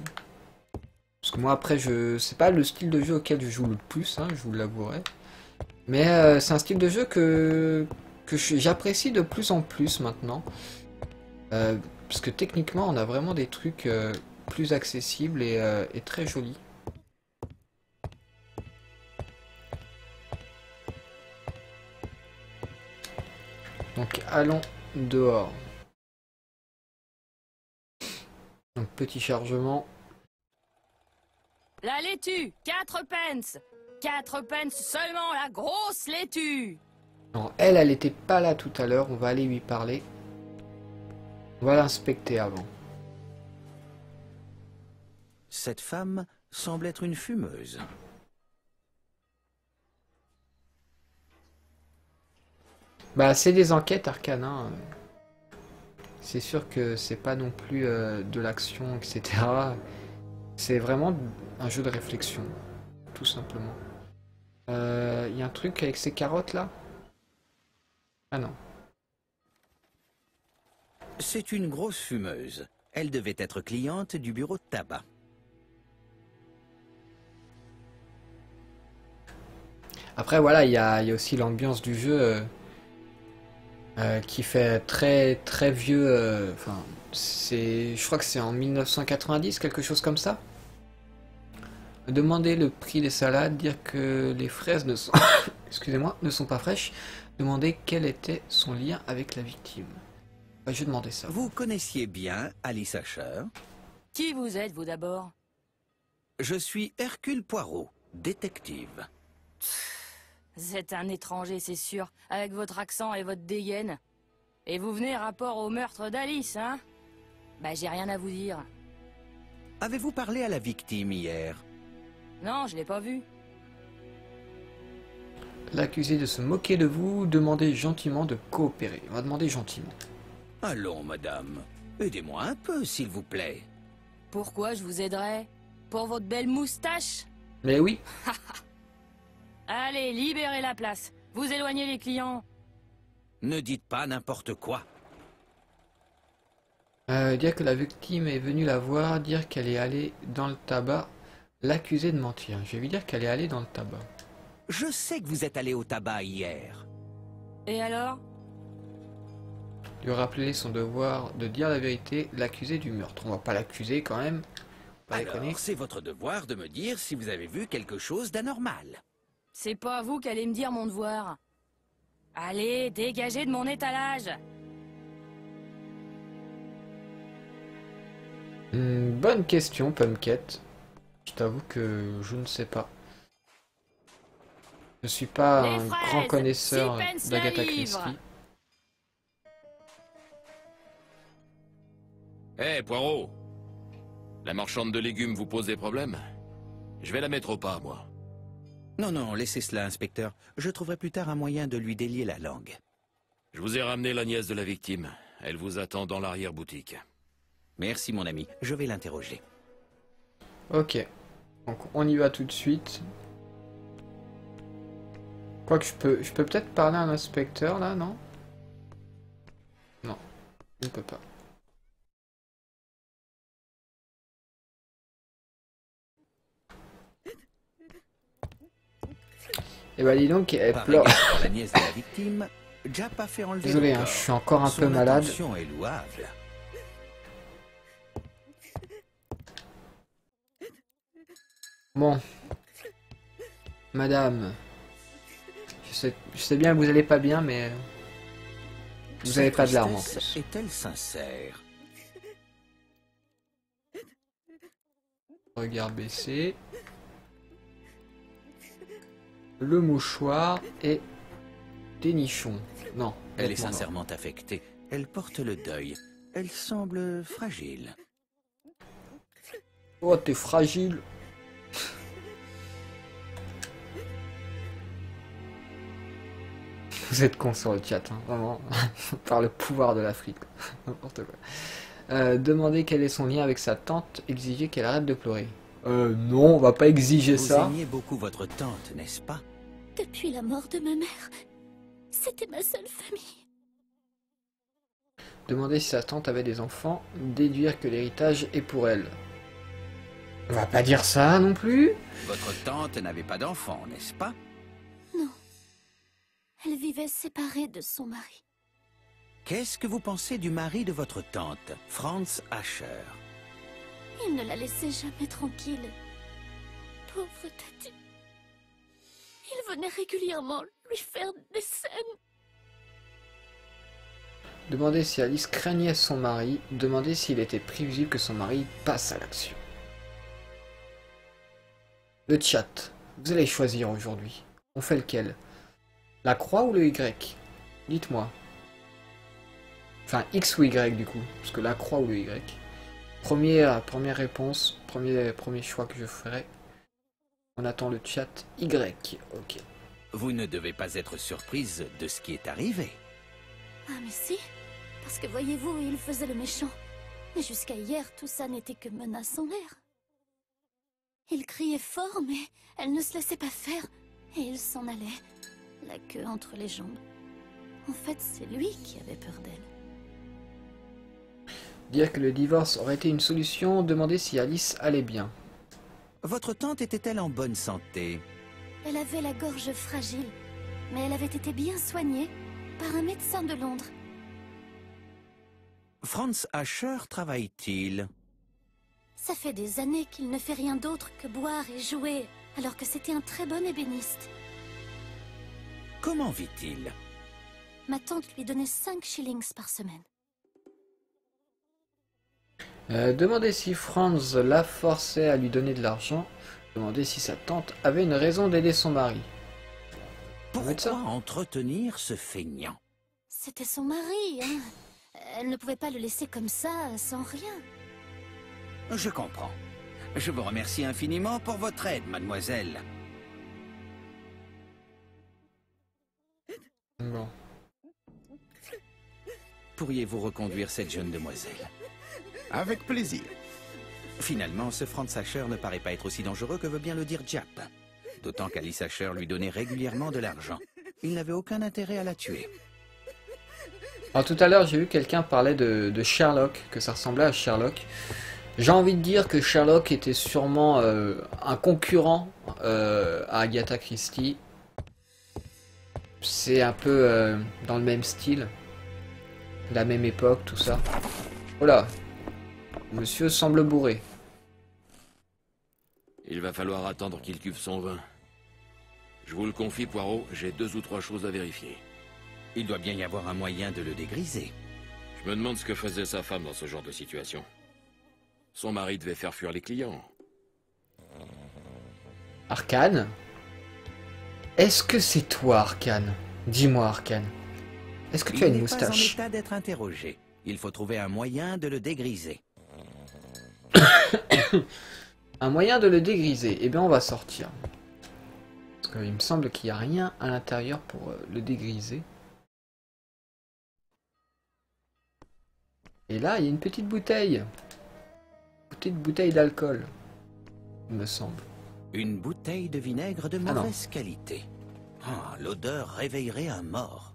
Parce que moi après, je c'est pas le style de jeu auquel je joue le plus, hein, je vous l'avouerai. Mais euh, c'est un style de jeu que que j'apprécie de plus en plus maintenant. Parce que techniquement, on a vraiment des trucs plus accessibles et, euh, et très jolis. Donc allons dehors. Donc petit chargement. La laitue, 4 pence 4 pence seulement, la grosse laitue Non, elle, elle était pas là tout à l'heure. On va aller lui parler. On va l'inspecter avant. Cette femme semble être une fumeuse. Bah, c'est des enquêtes arcanes. hein. C'est sûr que c'est pas non plus euh, de l'action, etc. C'est vraiment un jeu de réflexion, tout simplement. Euh, Il y a un truc avec ces carottes là? Ah non. C'est une grosse fumeuse. Elle devait être cliente du bureau de tabac. Après, voilà, il y a, il y a aussi l'ambiance du jeu euh, euh, qui fait très très vieux. euh, Enfin, c'est, je crois que c'est en 1990, quelque chose comme ça. Demander le prix des salades, dire que les fraises ne sont, *coughs* excusez-moi, ne sont pas fraîches. Demander quel était son lien avec la victime. Bah, je demandais ça. Vous connaissiez bien Alice Asher Qui vous êtes, vous d'abord? Je suis Hercule Poirot, détective. Vous êtes un étranger, c'est sûr, avec votre accent et votre dégaine. Et vous venez rapport au meurtre d'Alice, hein? Bah, j'ai rien à vous dire. Avez-vous parlé à la victime hier? Non, je l'ai pas vu. L'accusé de se moquer de vous, demandez gentiment de coopérer. On va demander gentiment. Allons, madame. Aidez-moi un peu, s'il vous plaît. Pourquoi je vous aiderais? Pour votre belle moustache? Mais oui, *laughs* Allez, libérez la place. Vous éloignez les clients. Ne dites pas n'importe quoi. Euh, dire que la victime est venue la voir, dire qu'elle est allée dans le tabac, l'accuser de mentir. Je vais lui dire qu'elle est allée dans le tabac. Je sais que vous êtes allé au tabac hier. Et alors? Lui rappeler son devoir de dire la vérité, l'accuser du meurtre. On va pas l'accuser quand même. Pas. Alors, c'est votre devoir de me dire si vous avez vu quelque chose d'anormal. C'est pas vous qui allez me dire mon devoir. Allez, dégagez de mon étalage bonne question, Pumpket. Je t'avoue que je ne sais pas. Je suis pas Les un fraises, grand connaisseur d'Agatha. Christie. Hé, Poirot La marchande de légumes vous pose des problèmes? Je vais la mettre au pas, moi. Non, non, laissez cela, inspecteur. Je trouverai plus tard un moyen de lui délier la langue. Je vous ai ramené la nièce de la victime. Elle vous attend dans l'arrière-boutique. Merci, mon ami. Je vais l'interroger. Ok. Donc on y va tout de suite. Quoique je peux, je peux peut-être parler à un inspecteur là, non? Non, je ne peux pas. Et bah dis donc, elle pleure. égard pour la nièce de la victime, Jap a fait enlever Désolé, hein, je suis encore un Son peu malade. intention est louable. Bon. Madame. Je sais, je sais bien que vous allez pas bien, mais... Vous Sa avez pas de larmes en plus. Est-elle sincère? Regard baissé. Le mouchoir et des nichons. Non. Elle est sincèrement affectée. Elle porte le deuil. Elle semble fragile. Oh, t'es fragile. Vous êtes con sur le chat, hein, vraiment. *laughs* Par le pouvoir de l'Afrique. *laughs* N'importe quoi. Euh, demandez quel est son lien avec sa tante, exiger qu'elle arrête de pleurer. Euh, non, on va pas exiger Vous ça. aimiez beaucoup votre tante, n'est-ce pas? Depuis la mort de ma mère, c'était ma seule famille. Demander si sa tante avait des enfants, déduire que l'héritage est pour elle. On va pas dire ça non plus. Votre tante n'avait pas d'enfant, n'est-ce pas? Elle vivait séparée de son mari. Qu'est-ce que vous pensez du mari de votre tante, Franz Ascher? Il ne la laissait jamais tranquille. Pauvre tati. Il venait régulièrement lui faire des scènes. Demander si Alice craignait son mari, demander s'il était prévisible que son mari passe à l'action. Le chat, vous allez choisir aujourd'hui. On fait lequel? La croix ou le Y? Dites-moi. Enfin, X ou Y du coup, parce que la croix ou le Y. Première, première réponse, premier, premier choix que je ferai. On attend le chat Y. Ok. Vous ne devez pas être surprise de ce qui est arrivé. Ah mais si, parce que voyez-vous, il faisait le méchant. Mais jusqu'à hier, tout ça n'était que menace en l'air. Il criait fort, mais elle ne se laissait pas faire, et il s'en allait, la queue entre les jambes. En fait, c'est lui qui avait peur d'elle. Dire que le divorce aurait été une solution, demander si Alice allait bien. Votre tante était-elle en bonne santé? Elle avait la gorge fragile, mais elle avait été bien soignée par un médecin de Londres. Franz Ascher travaille-t-il? Ça fait des années qu'il ne fait rien d'autre que boire et jouer, alors que c'était un très bon ébéniste. Comment vit-il? Ma tante lui donnait 5 shillings par semaine. Euh, demander si Franz la forçait à lui donner de l'argent. Demander si sa tante avait une raison d'aider son mari. Pourquoi entretenir ce feignant? C'était son mari, hein. Elle ne pouvait pas le laisser comme ça, sans rien. Je comprends. Je vous remercie infiniment pour votre aide, mademoiselle. Bon. Pourriez-vous reconduire cette jeune demoiselle? Avec plaisir. Finalement, ce Franz Ascher ne paraît pas être aussi dangereux que veut bien le dire Jap. D'autant qu'Alice Ascher lui donnait régulièrement de l'argent. Il n'avait aucun intérêt à la tuer. Alors tout à l'heure, j'ai vu quelqu'un parler de, de Sherlock, que ça ressemblait à Sherlock. J'ai envie de dire que Sherlock était sûrement euh, un concurrent euh, à Agatha Christie. C'est un peu euh, dans le même style. La même époque, tout ça. Oh là Monsieur semble bourré. Il va falloir attendre qu'il cuve son vin. Je vous le confie, Poirot, j'ai deux ou trois choses à vérifier. Il doit bien y avoir un moyen de le dégriser. Je me demande ce que faisait sa femme dans ce genre de situation. Son mari devait faire fuir les clients. Arcane Est-ce que c'est toi, Arcane? Dis-moi, Arcane. Est-ce que tu as Il une n'est pas en moustache? état d'être interrogé. Il faut trouver un moyen de le dégriser. *coughs* Un moyen de le dégriser. Eh bien, on va sortir. Parce qu'il me semble qu'il n'y a rien à l'intérieur pour euh, le dégriser. Et là, il y a une petite bouteille. Petite bouteille d'alcool. Il me semble. Une bouteille de vinaigre de Ah mauvaise qualité. Ah, L'odeur réveillerait un mort.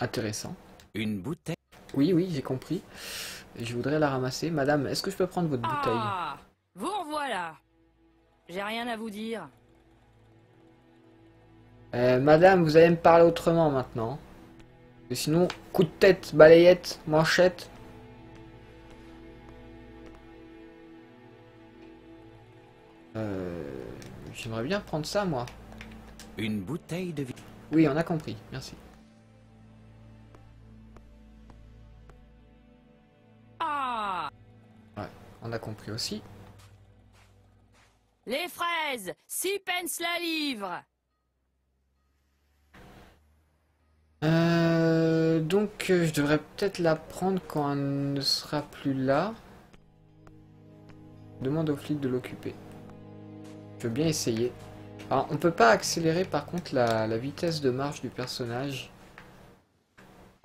Intéressant. Une bouteille... Oui, oui, j'ai compris. Je voudrais la ramasser. Madame, est-ce que je peux prendre votre bouteille? Ah Vous revoilà J'ai rien à vous dire. Euh, Madame, vous allez me parler autrement maintenant. Et sinon, coup de tête, balayette, manchette. Euh, J'aimerais bien prendre ça, moi. Une bouteille de... Oui, on a compris. Merci. On a compris aussi. Les fraises 6 pence la livre Euh, donc, euh, je devrais peut-être la prendre quand elle ne sera plus là. Demande au flic de l'occuper. Je veux bien essayer. Alors, on peut pas accélérer par contre la, la vitesse de marche du personnage.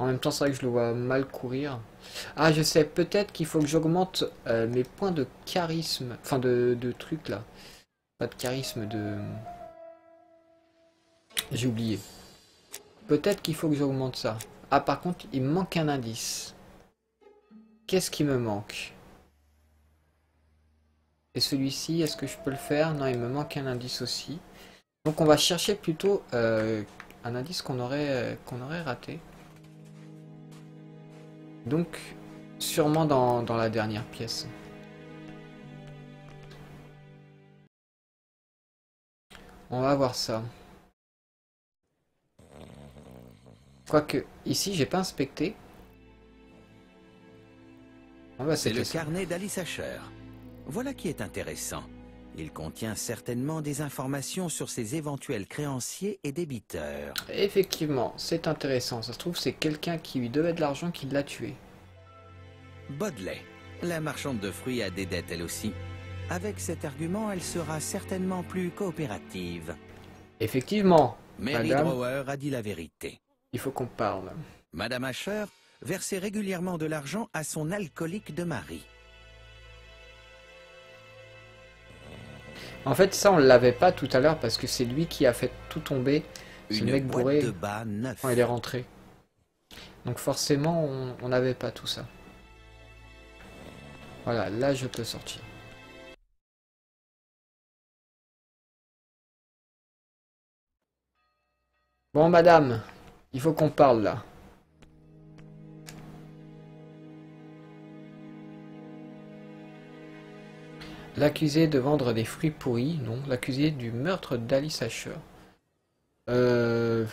En même temps, c'est vrai que je le vois mal courir. Ah, je sais, peut-être qu'il faut que j'augmente euh, mes points de charisme. Enfin, de, trucs là. Pas de charisme, de... J'ai oublié. Peut-être qu'il faut que j'augmente ça. Ah, par contre, il me manque un indice. Qu'est-ce qui me manque? Et celui-ci, est-ce que je peux le faire? Non, il me manque un indice aussi. Donc on va chercher plutôt euh, un indice qu'on aurait, euh, qu'on aurait raté. Donc, sûrement dans, dans la dernière pièce. On va voir ça. Quoique, ici, j'ai pas inspecté. Ah bah, C'est le ça. carnet d'Alice Asher. Voilà qui est intéressant. Il contient certainement des informations sur ses éventuels créanciers et débiteurs. Effectivement, c'est intéressant. Ça se trouve, c'est quelqu'un qui lui devait de l'argent qui l'a tué. Bodley, la marchande de fruits a des dettes elle aussi. Avec cet argument, elle sera certainement plus coopérative. Effectivement, Mary Madame. Drower a dit la vérité. il faut qu'on parle. Madame Asher versait régulièrement de l'argent à son alcoolique de mari. En fait, ça, on l'avait pas tout à l'heure parce que c'est lui qui a fait tout tomber. Ce mec bourré quand il est rentré. Donc forcément, on on n'avait pas tout ça. Voilà, là, je peux sortir. Bon, madame, il faut qu'on parle là. L'accusé de vendre des fruits pourris, non. L'accusé du meurtre d'Alice Asher. Euh...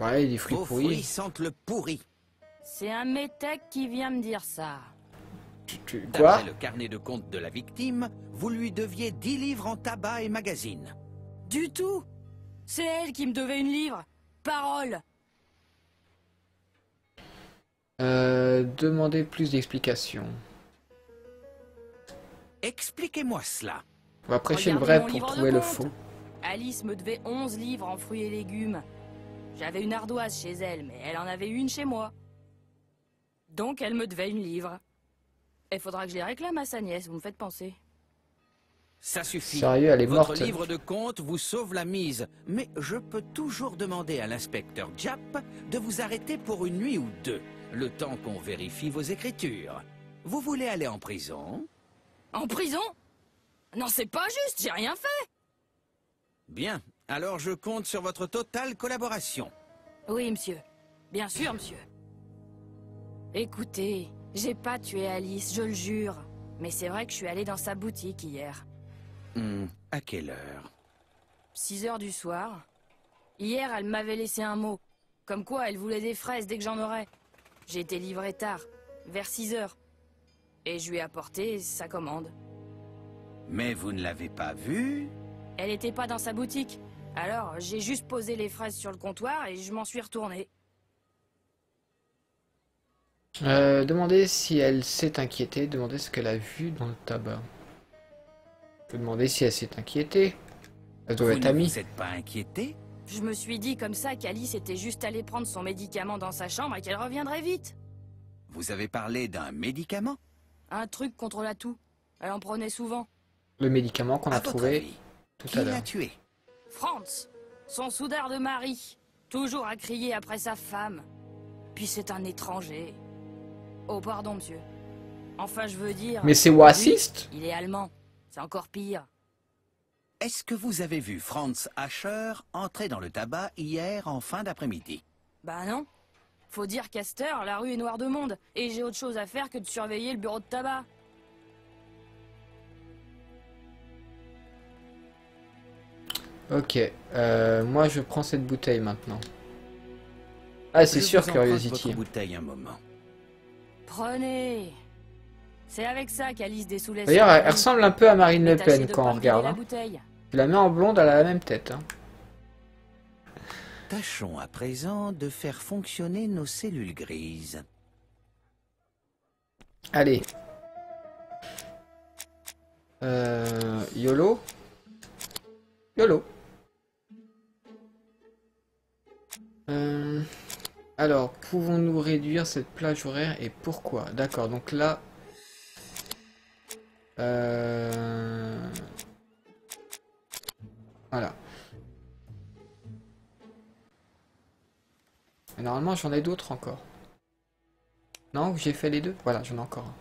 Ouais, des fruits Vos pourris. fruits sentent le pourri. C'est un métèque qui vient me dire ça. Tu- tu- Quoi D'après le carnet de compte de la victime, vous lui deviez 10 livres en tabac et magazines. Du tout C'est elle qui me devait une livre Parole euh, Demandez plus d'explications. Expliquez-moi cela. On va prêcher le vrai pour trouver le faux. Alice me devait 11 livres en fruits et légumes. J'avais une ardoise chez elle, mais elle en avait une chez moi. Donc elle me devait une livre. Il faudra que je les réclame à sa nièce, vous me faites penser. Ça suffit. Sérieux, elle est Votre livre de compte vous sauve la mise, mais je peux toujours demander à l'inspecteur Japp de vous arrêter pour une nuit ou deux, le temps qu'on vérifie vos écritures. Vous voulez aller en prison? En prison? Non, c'est pas juste, j'ai rien fait Bien. Alors je compte sur votre totale collaboration. Oui, monsieur. Bien sûr, monsieur. Écoutez, j'ai pas tué Alice, je le jure. Mais c'est vrai que je suis allé dans sa boutique hier. Hmm, à quelle heure? 6 heures du soir. Hier, elle m'avait laissé un mot. Comme quoi, elle voulait des fraises dès que j'en aurais. J'ai été livré tard, vers 6 heures. Et je lui ai apporté sa commande. Mais vous ne l'avez pas vue? Elle était pas dans sa boutique. Alors, j'ai juste posé les fraises sur le comptoir et je m'en suis retourné. Euh, demandez si elle s'est inquiétée, demandez ce qu'elle a vu dans le tabac. On peut demander si elle s'est inquiétée. Elle doit Vous être amie. vous êtes pas inquiété Je me suis dit comme ça qu'Alice était juste allée prendre son médicament dans sa chambre et qu'elle reviendrait vite. Vous avez parlé d'un médicament? Un truc contre la toux. Elle en prenait souvent. Le médicament qu'on a trouvé avis, tout Qui à l'heure. tué Franz, son soudard de mari, toujours à crier après sa femme. Puis c'est un étranger. Oh pardon, monsieur. Enfin, je veux dire... Mais c'est raciste Il est allemand. C'est encore pire. Est-ce que vous avez vu Franz Ascher entrer dans le tabac hier en fin d'après-midi? Bah non. Faut dire qu'à cette heure, la rue est noire de monde. Et j'ai autre chose à faire que de surveiller le bureau de tabac. Ok, euh, moi je prends cette bouteille maintenant. Ah, c'est sûr, Curiosity. votre bouteille un moment. Prenez. C'est avec ça qu'Alice dessoulait D'ailleurs, elle, ressemble un peu à Marine Le Pen de quand on regarde. la hein. la mets en blonde, elle a la même tête. hein. Tâchons à présent de faire fonctionner nos cellules grises. Allez. Euh, YOLO. YOLO. Euh, alors, pouvons-nous réduire cette plage horaire et pourquoi? D'accord, donc là... Euh, normalement, j'en ai d'autres encore. Non, j'ai fait les deux Voilà, j'en ai encore un.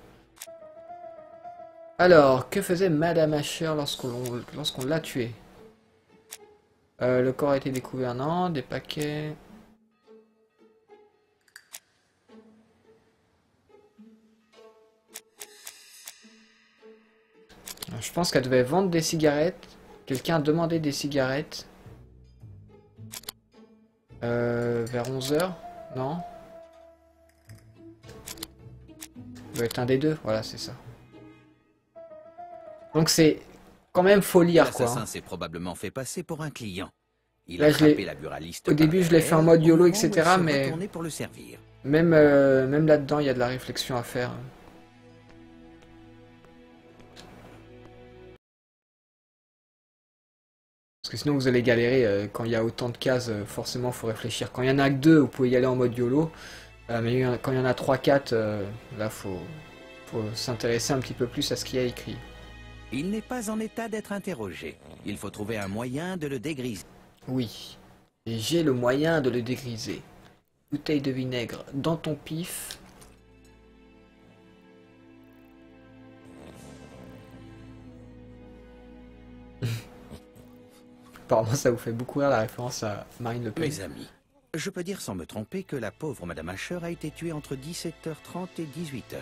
Alors, que faisait Madame Asher lorsqu'on l'a tué Euh, Le corps a été découvert, non Des paquets... Euh, Je pense qu'elle devait vendre des cigarettes. Quelqu'un a demandé des cigarettes. Euh, vers 11h Non Ça doit être un des deux, voilà, c'est ça. Donc c'est quand même faut lire quoi. L'assassin hein. s'est probablement fait passer pour un client. Il Là, a je la buraliste au début, je l'ai fait en mode YOLO, etc., mais- pour le servir. Même, euh, même là-dedans, il y a de la réflexion à faire. Parce que sinon, vous allez galérer. euh, quand il y a autant de cases, euh, forcément, faut réfléchir. Quand il y en a que deux, vous pouvez y aller en mode YOLO. Euh, mais quand il y en a 3-4, là, faut, faut s'intéresser un petit peu plus à ce qu'il y a écrit. Il n'est pas en état d'être interrogé. Il faut trouver un moyen de le dégriser. Oui. Et j'ai le moyen de le dégriser. Bouteille de vinaigre dans ton pif. Pardon, ça vous fait beaucoup rire la référence à Marine Le Pen. Mes amis, je peux dire sans me tromper que la pauvre Madame Asher a été tuée entre 17h30 et 18h.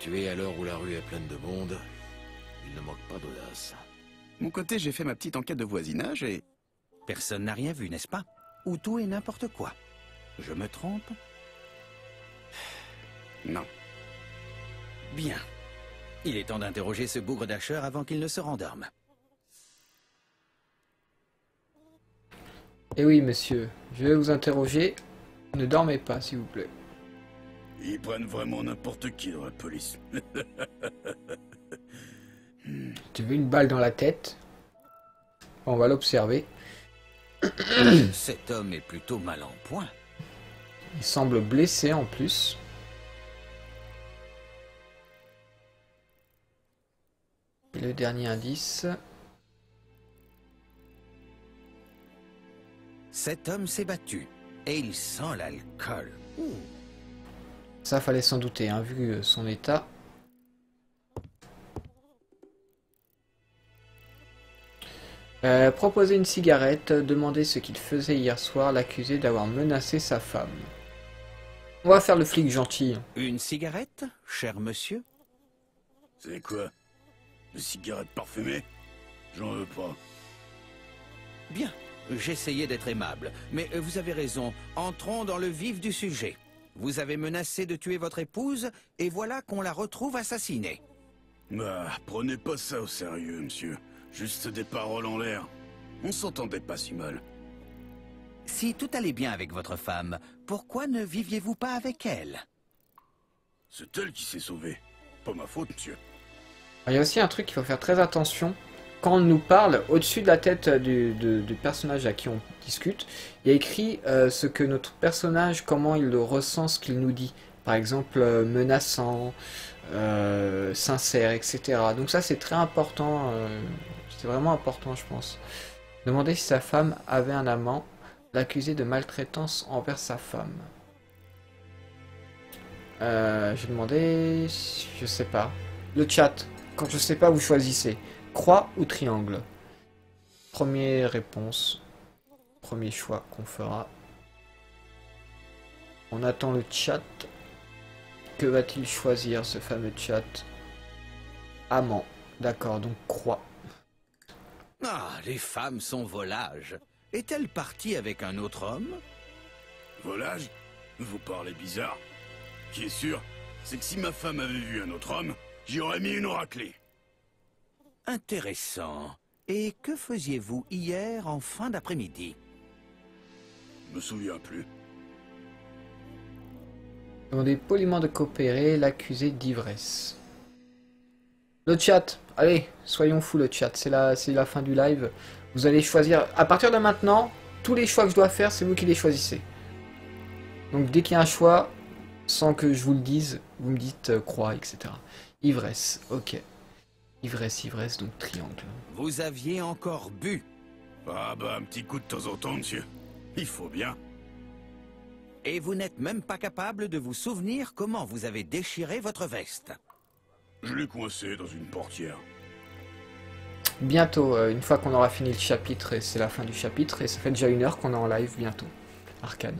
Tué à l'heure où la rue est pleine de monde, il ne manque pas d'audace. Mon côté, j'ai fait ma petite enquête de voisinage et... Personne n'a rien vu, n'est-ce pas? Ou tout et n'importe quoi. Je me trompe? Non. Bien. Il est temps d'interroger ce bougre d'Asher avant qu'il ne se rendorme. Eh oui, monsieur, je vais vous interroger. Ne dormez pas, s'il vous plaît. Ils prennent vraiment n'importe qui dans la police. *laughs* Tu veux une balle dans la tête? On va l'observer. *coughs* Cet homme est plutôt mal en point. Il semble blessé en plus. Et le dernier indice. Cet homme s'est battu. Et il sent l'alcool. Ça fallait s'en douter, hein, vu euh, son état. Euh, proposer une cigarette, demander ce qu'il faisait hier soir, l'accuser d'avoir menacé sa femme. On va faire le flic gentil. Une cigarette, cher monsieur? C'est quoi? Des cigarettes parfumées? J'en veux pas. Bien, j'essayais d'être aimable, mais vous avez raison, entrons dans le vif du sujet. Vous avez menacé de tuer votre épouse, et voilà qu'on la retrouve assassinée. Bah, prenez pas ça au sérieux, monsieur. Juste des paroles en l'air. On s'entendait pas si mal. Si tout allait bien avec votre femme, pourquoi ne viviez-vous pas avec elle? C'est elle qui s'est sauvée. Pas ma faute, monsieur. Il y a aussi un truc qu'il faut faire très attention. Quand on nous parle, au-dessus de la tête du, personnage à qui on discute, il y a écrit euh, ce que notre personnage, comment il le ressent, ce qu'il nous dit. Par exemple, euh, menaçant, euh, sincère, etc. Donc ça, c'est très important. c'est vraiment important, je pense. Demander si sa femme avait un amant, l'accuser de maltraitance envers sa femme. J'ai demandé, je sais pas. Le chat. Quand je sais pas, vous choisissez. Croix ou triangle? Première réponse. Premier choix qu'on fera. On attend le chat. Que va-t-il choisir ce fameux chat? Amant. D'accord, donc croix. Ah, les femmes sont volages. Est-elle partie avec un autre homme? Volage? Vous parlez bizarre. Qui est sûr, c'est que si ma femme avait vu un autre homme, j'y aurais mis une raclée. Intéressant. Et que faisiez-vous hier en fin d'après-midi? Je me souviens plus. Demandez poliment de coopérer, l'accuser d'ivresse. Le chat, allez, soyons fous le chat, c'est la, c'est la fin du live. Vous allez choisir, à partir de maintenant, tous les choix que je dois faire, c'est vous qui les choisissez. Donc dès qu'il y a un choix, sans que je vous le dise, vous me dites euh, croix, etc. Ivresse, ok. Ivresse, ivresse, donc triangle. Vous aviez encore bu. Ah bah, un petit coup de temps en temps, monsieur. Il faut bien. Et vous n'êtes même pas capable de vous souvenir comment vous avez déchiré votre veste. Je l'ai coincé dans une portière. Bientôt, euh, une fois qu'on aura fini le chapitre, et c'est la fin du chapitre, et ça fait déjà une heure qu'on est en live bientôt. Arcane.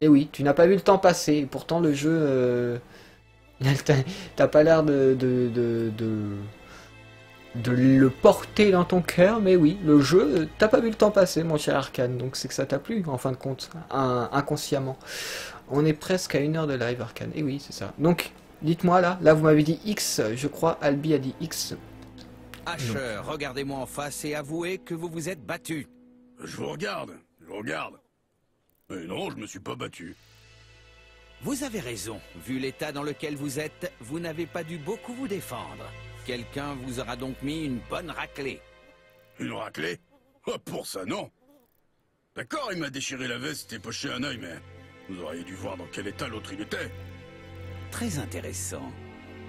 Et oui, tu n'as pas vu le temps passer, et pourtant le jeu... euh, t'as- *laughs* T'as pas l'air de, de, de, de, de le porter dans ton cœur, mais oui, le jeu, t'as pas vu le temps passer, mon cher Arcane, donc c'est que ça t'a plu, en fin de compte, in- inconsciemment. On est presque à une heure de live, Arcane, et oui, c'est ça. Donc, dites-moi là, là vous m'avez dit X, je crois, Albi a dit X, Asher, regardez-moi en face et avouez que vous vous êtes battu. Je vous regarde, je vous regarde. Mais non, je me suis pas battu. Vous avez raison. Vu l'état dans lequel vous êtes, vous n'avez pas dû beaucoup vous défendre. Quelqu'un vous aura donc mis une bonne raclée. Une raclée Oh, pour ça, non. D'accord, il m'a déchiré la veste et poché un œil, mais vous auriez dû voir dans quel état l'autre il était. Très intéressant.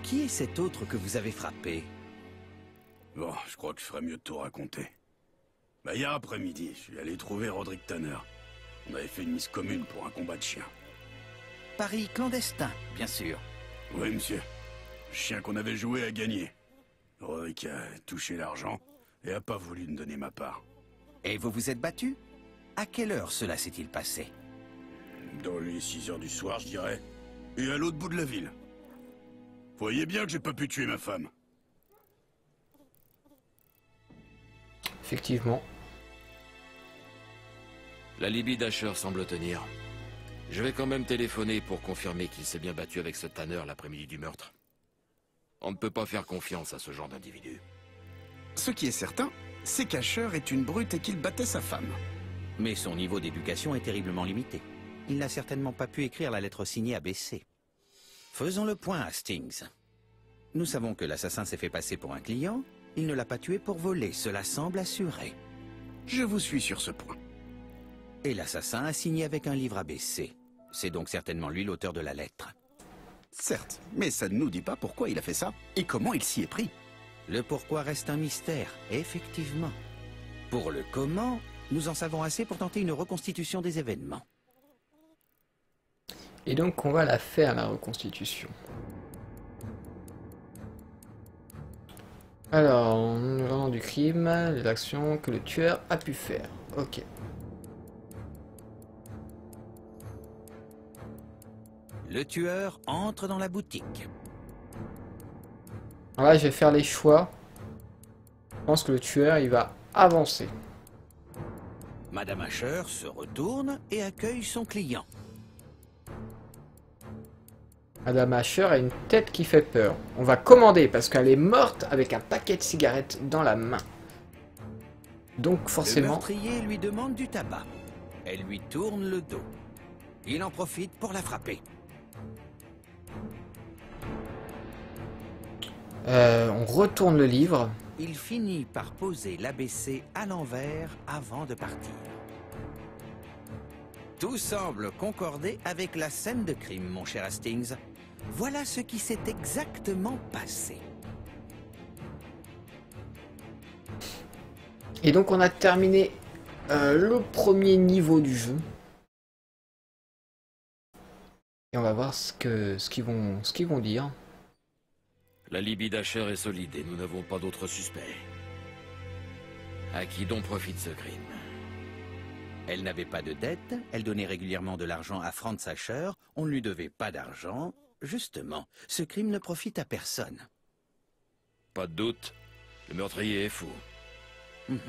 Qui est cet autre que vous avez frappé Bon, je crois que je ferais mieux de tout raconter. Bah, hier après-midi, je suis allé trouver Roderick Tanner. On avait fait une mise commune pour un combat de chien. Paris clandestin, bien sûr. Oui, monsieur. Le chien qu'on avait joué a gagné. Roderick a touché l'argent et a pas voulu me donner ma part. Et vous vous êtes battu? À quelle heure cela s'est-il passé? Dans les 6 heures du soir, je dirais. Et à l'autre bout de la ville. Voyez bien que j'ai pas pu tuer ma femme. effectivement. La Libye d'Asher semble tenir. Je vais quand même téléphoner pour confirmer qu'il s'est bien battu avec ce tanneur l'après-midi du meurtre. On ne peut pas faire confiance à ce genre d'individu. Ce qui est certain, c'est qu'Asher est une brute et qu'il battait sa femme. Mais son niveau d'éducation est terriblement limité. Il n'a certainement pas pu écrire la lettre signée ABC. Faisons le point, Hastings. Nous savons que l'assassin s'est fait passer pour un client. Il ne l'a pas tué pour voler, cela semble assuré. Je vous suis sur ce point. Et l'assassin a signé avec un livre ABC. C'est donc certainement lui l'auteur de la lettre. Certes, mais ça ne nous dit pas pourquoi il a fait ça et comment il s'y est pris. Le pourquoi reste un mystère, effectivement. Pour le comment, nous en savons assez pour tenter une reconstitution des événements. Et donc on va la faire la reconstitution. Alors, en du crime, les actions que le tueur a pu faire. Ok. Le tueur entre dans la boutique. Alors là, je vais faire les choix. Je pense que le tueur, il va avancer. Madame Asher se retourne et accueille son client. Madame Asher a une tête qui fait peur. On va commander parce qu'elle est morte avec un paquet de cigarettes dans la main. Donc Le forcément... meurtrier lui demande du tabac. Elle lui tourne le dos. Il en profite pour la frapper. Euh, on retourne le livre. Il finit par poser l'ABC à l'envers avant de partir. Tout semble concorder avec la scène de crime, mon cher Hastings. Voilà ce qui s'est exactement passé. Et donc on a terminé euh, le premier niveau du jeu. Et on va voir ce qu'ils vont ce qu'ils vont dire. La Libye d'Acher est solide et nous n'avons pas d'autres suspects. À qui donc profite ce crime? Elle n'avait pas de dette, elle donnait régulièrement de l'argent à Franz Asher, on ne lui devait pas d'argent. Justement, ce crime ne profite à personne. Pas de doute, le meurtrier est fou. Mhm.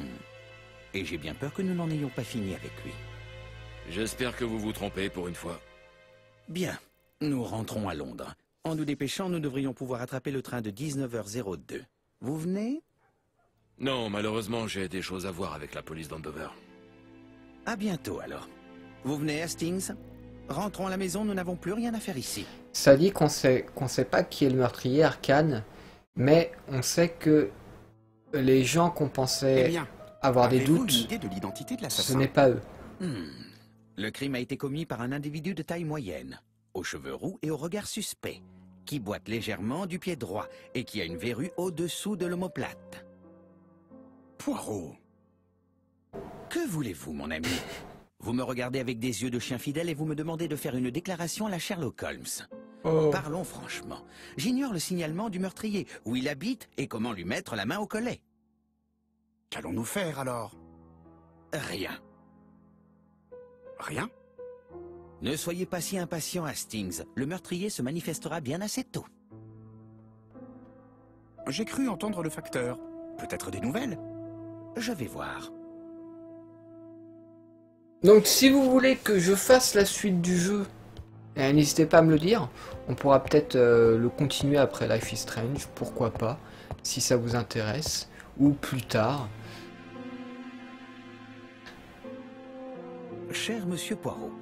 Et j'ai bien peur que nous n'en ayons pas fini avec lui. J'espère que vous vous trompez pour une fois. Bien, nous rentrons à Londres. En nous dépêchant, nous devrions pouvoir attraper le train de 19h02. Vous venez? Non, malheureusement, j'ai des choses à voir avec la police d'Andover. À bientôt alors. Vous venez, Hastings? Rentrons à la maison, nous n'avons plus rien à faire ici. Ça dit qu'on sait qu'on sait pas qui est le meurtrier Arkane, mais on sait que les gens qu'on Eh pensait bien, avoir des doutes, de ce n'est pas eux. Hmm. Le crime a été commis par un individu de taille moyenne, aux cheveux roux et au regard suspect, qui boite légèrement du pied droit et qui a une verrue au-dessous de l'omoplate. Poirot. Que voulez-vous, mon ami? *laughs* Vous me regardez avec des yeux de chien fidèle et vous me demandez de faire une déclaration à la Sherlock Holmes. Oh. Parlons franchement. J'ignore le signalement du meurtrier, où il habite et comment lui mettre la main au collet. Qu'allons-nous faire alors? Rien. Rien? Ne soyez pas si impatient, Hastings. Le meurtrier se manifestera bien assez tôt. J'ai cru entendre le facteur. Peut-être des nouvelles Je vais voir. Donc si vous voulez que je fasse la suite du jeu, eh, n'hésitez pas à me le dire. On pourra peut-être euh, le continuer après Life is Strange, pourquoi pas, si ça vous intéresse, ou plus tard. Cher monsieur Poirot,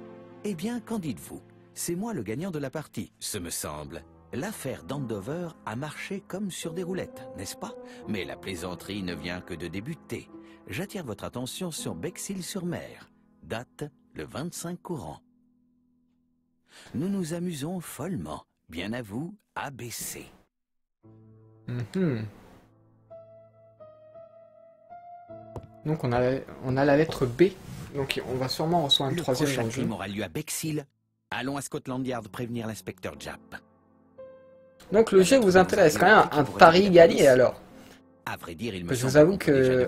eh bien, qu'en dites-vous? C'est moi le gagnant de la partie, ce me semble. L'affaire d'Andover a marché comme sur des roulettes, n'est-ce pas? Mais la plaisanterie ne vient que de débuter. J'attire votre attention sur Bexhill-sur-Mer. Date le 25 courant. Nous nous amusons follement. Bien à vous, ABC. Mhm. Donc on a, on a la lettre B. Donc on va sûrement recevoir une Le troisième prochain crime aura lieu à Bexhill. Allons à Scotland Yard prévenir l'inspecteur Japp. Donc le jeu vous intéresse quand même un pari gagné alors. À vrai dire, il me Je vous avoue que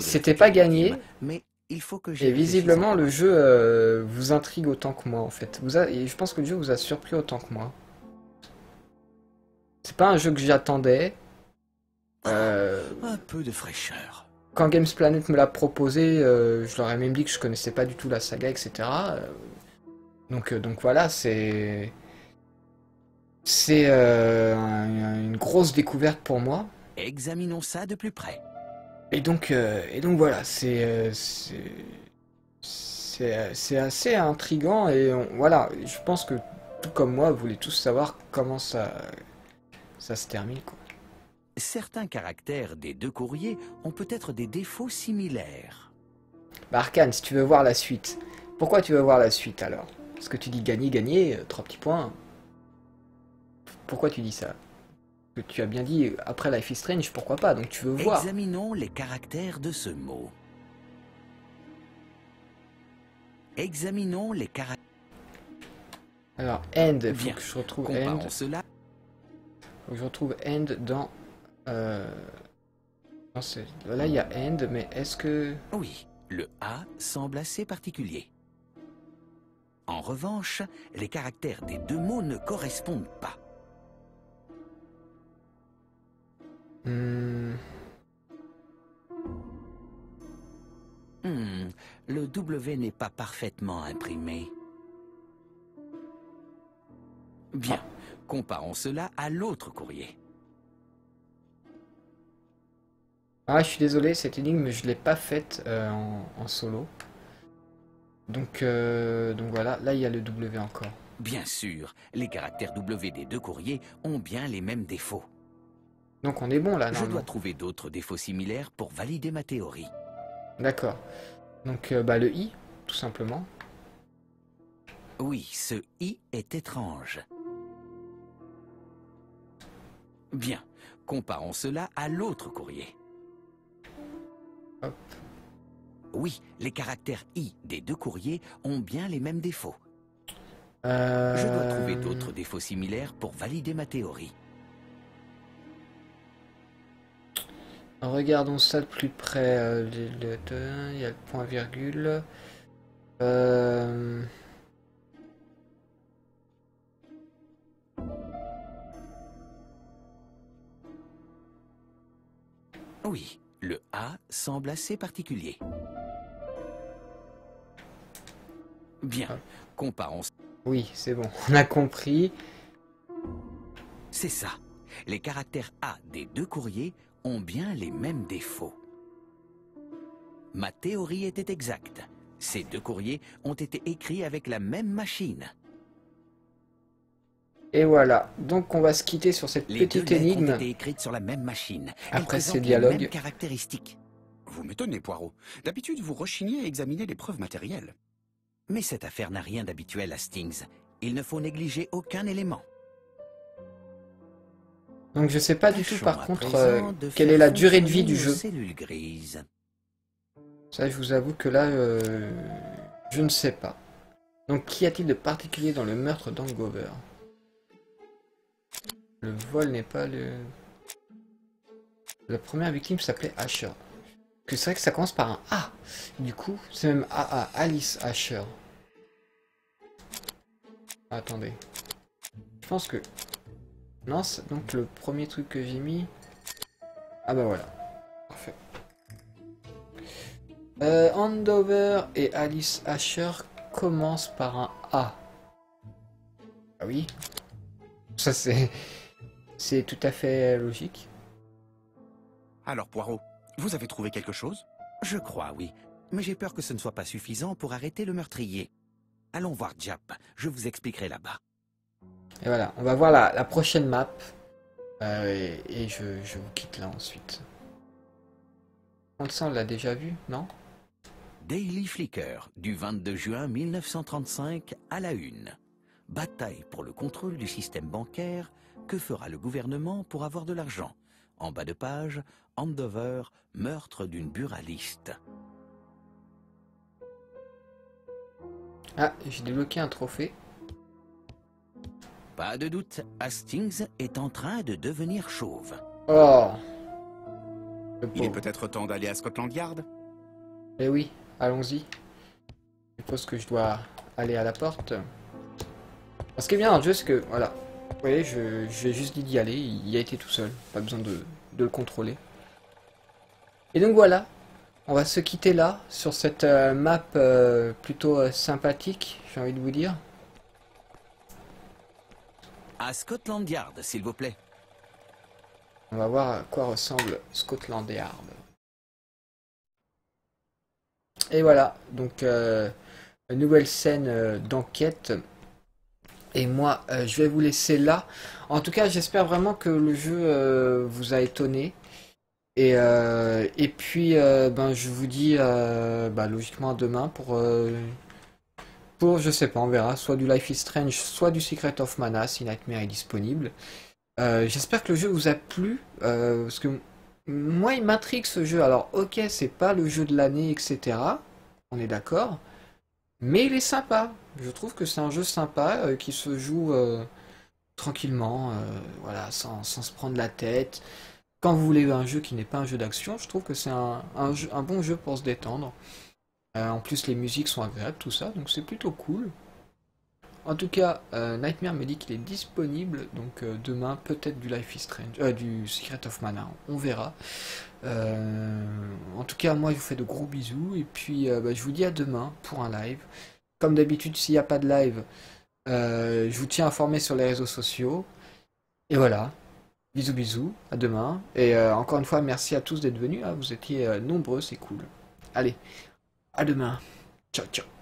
c'était pas gagné. mais il faut que Et visiblement le jeu euh, vous intrigue autant que moi en fait. Vous a- et je pense que le jeu vous a surpris autant que moi. C'est pas un jeu que j'attendais. Euh. Un peu de fraîcheur. Quand Games Planet me l'a proposé, euh, je leur ai même dit que je connaissais pas du tout la saga, etc. Euh, donc, euh, donc voilà, c'est c'est un- une grosse découverte pour moi. Examinons ça de plus près. Et donc, et donc voilà, c'est c'est assez intriguant et on- voilà, je pense que tout comme moi, vous voulez tous savoir comment ça ça se termine quoi. Certains caractères des deux courriers ont peut-être des défauts similaires. Bah Arkane, si tu veux voir la suite, pourquoi tu veux voir la suite alors? Parce que tu dis gagner, gagner, euh, trois petits points. Pourquoi tu dis ça? Que tu as bien dit euh, après Life is Strange, pourquoi pas? Donc tu veux voir. Examinons les caractères de ce mot. Examinons les caractères. Alors end, il faut Bien. que je retrouve end. Cela. Faut que je retrouve end dans Euh... non, c'est- Là, il y a end, mais est-ce que... Oui, le A semble assez particulier. En revanche, les caractères des deux mots ne correspondent pas. Hmm, Hmm, le W n'est pas parfaitement imprimé. Bien, comparons cela à l'autre courrier. Ah, je suis désolé, cette énigme, je l'ai pas faite euh, en, en solo. Donc, euh, donc voilà, là, il y a le W encore. Bien sûr, les caractères W des deux courriers ont bien les mêmes défauts. Donc on est bon là, Je normalement. dois trouver d'autres défauts similaires pour valider ma théorie. D'accord. Donc, euh, bah, le I, tout simplement. Oui, ce I est étrange. Bien, comparons cela à l'autre courrier. Hop. Oui, les caractères I des deux courriers ont bien les mêmes défauts. Euh, Je dois trouver d'autres défauts similaires pour valider ma théorie. Regardons ça de plus près. euh, Il y a le point virgule. Euh, Oui, le A semble assez particulier. Bien, Ah. comparons. Oui, c'est bon, on a compris. C'est ça. Les caractères A des deux courriers ont bien les mêmes défauts. Ma théorie était exacte. Ces deux courriers ont été écrits avec la même machine. Et voilà. Donc on va se quitter sur cette Les deux petite ont énigme. été écrites sur la même machine. Après ces les dialogues. mêmes caractéristiques. Vous m'étonnez, Poirot. D'habitude, vous rechignez à examiner les preuves matérielles. Mais cette affaire n'a rien d'habituel à Stings. Il ne faut négliger aucun élément. Donc je sais pas du tout par contre euh, quelle est la durée de vie du jeu. grises. Ça, je vous avoue que là, euh, je ne sais pas. Donc, qu'y a-t-il de particulier dans le meurtre d'Angover Le vol n'est pas le... La première victime s'appelait Asher. Que c'est vrai que ça commence par un A. Du coup, c'est même AA, Alice Asher. Attendez. Je pense que... Non, donc le premier truc que j'ai mis... Ah bah voilà. Parfait. Euh, Andover et Alice Asher commencent par un A. Ah oui. Ça c'est... C'est tout à fait logique. Alors, Poirot, vous avez trouvé quelque chose? Je crois, oui. Mais j'ai peur que ce ne soit pas suffisant pour arrêter le meurtrier. Allons voir Jap. Je vous expliquerai là-bas. Et voilà, on va voir la, la prochaine map. Euh, et et je, je vous quitte là ensuite. Ça, on l'a déjà vu, non? Daily Flicker, du 22 juin 1935 à la une. Bataille pour le contrôle du système bancaire. Que fera le gouvernement pour avoir de l'argent? En bas de page, Andover, meurtre d'une buraliste. Ah, j'ai débloqué un trophée. Pas de doute, Hastings est en train de devenir chauve. Oh Il est peut-être temps d'aller à Scotland Yard? Eh oui, allons-y. Je suppose que je dois aller à la porte. Ce qui est bien dans le jeu, c'est que, voilà. Vous voyez, je, j'ai juste dit d'y aller, il y a été tout seul. Pas besoin de, de le contrôler. Et donc voilà, on va se quitter là, sur cette euh, map euh, plutôt euh, sympathique, j'ai envie de vous dire. À Scotland Yard, s'il vous plaît. On va voir à quoi ressemble Scotland Yard. Et voilà, donc nouvelle scène d'enquête. Et moi, euh, je vais vous laisser là. En tout cas, j'espère vraiment que le jeu euh, vous a étonné. Et, euh, et puis, ben, je vous dis bah, logiquement à demain pour, pour, je sais pas, on verra, soit du Life is Strange, soit du Secret of Mana si Nightmare est disponible. J'espère que le jeu vous a plu, parce que moi il m'intrigue ce jeu. Alors ok, c'est pas le jeu de l'année, etc. On est d'accord. Mais il est sympa. Je trouve que c'est un jeu sympa euh, qui se joue euh, tranquillement, euh, voilà, sans, se prendre la tête. quand vous voulez un jeu qui n'est pas un jeu d'action, je trouve que c'est un, un, bon jeu pour se détendre. En plus, les musiques sont agréables, tout ça, donc c'est plutôt cool. En tout cas, Nightmare me dit qu'il est disponible, donc demain peut-être du Life is Strange, du Secret of Mana, on verra. En tout cas, moi je vous fais de gros bisous et puis bah, je vous dis à demain pour un live. Comme d'habitude, s'il n'y a pas de live, je vous tiens informé sur les réseaux sociaux. Et voilà. Bisous bisous, à demain. Et encore une fois, merci à tous d'être venus. Hein. vous étiez nombreux, c'est cool. Allez, à demain. Ciao ciao.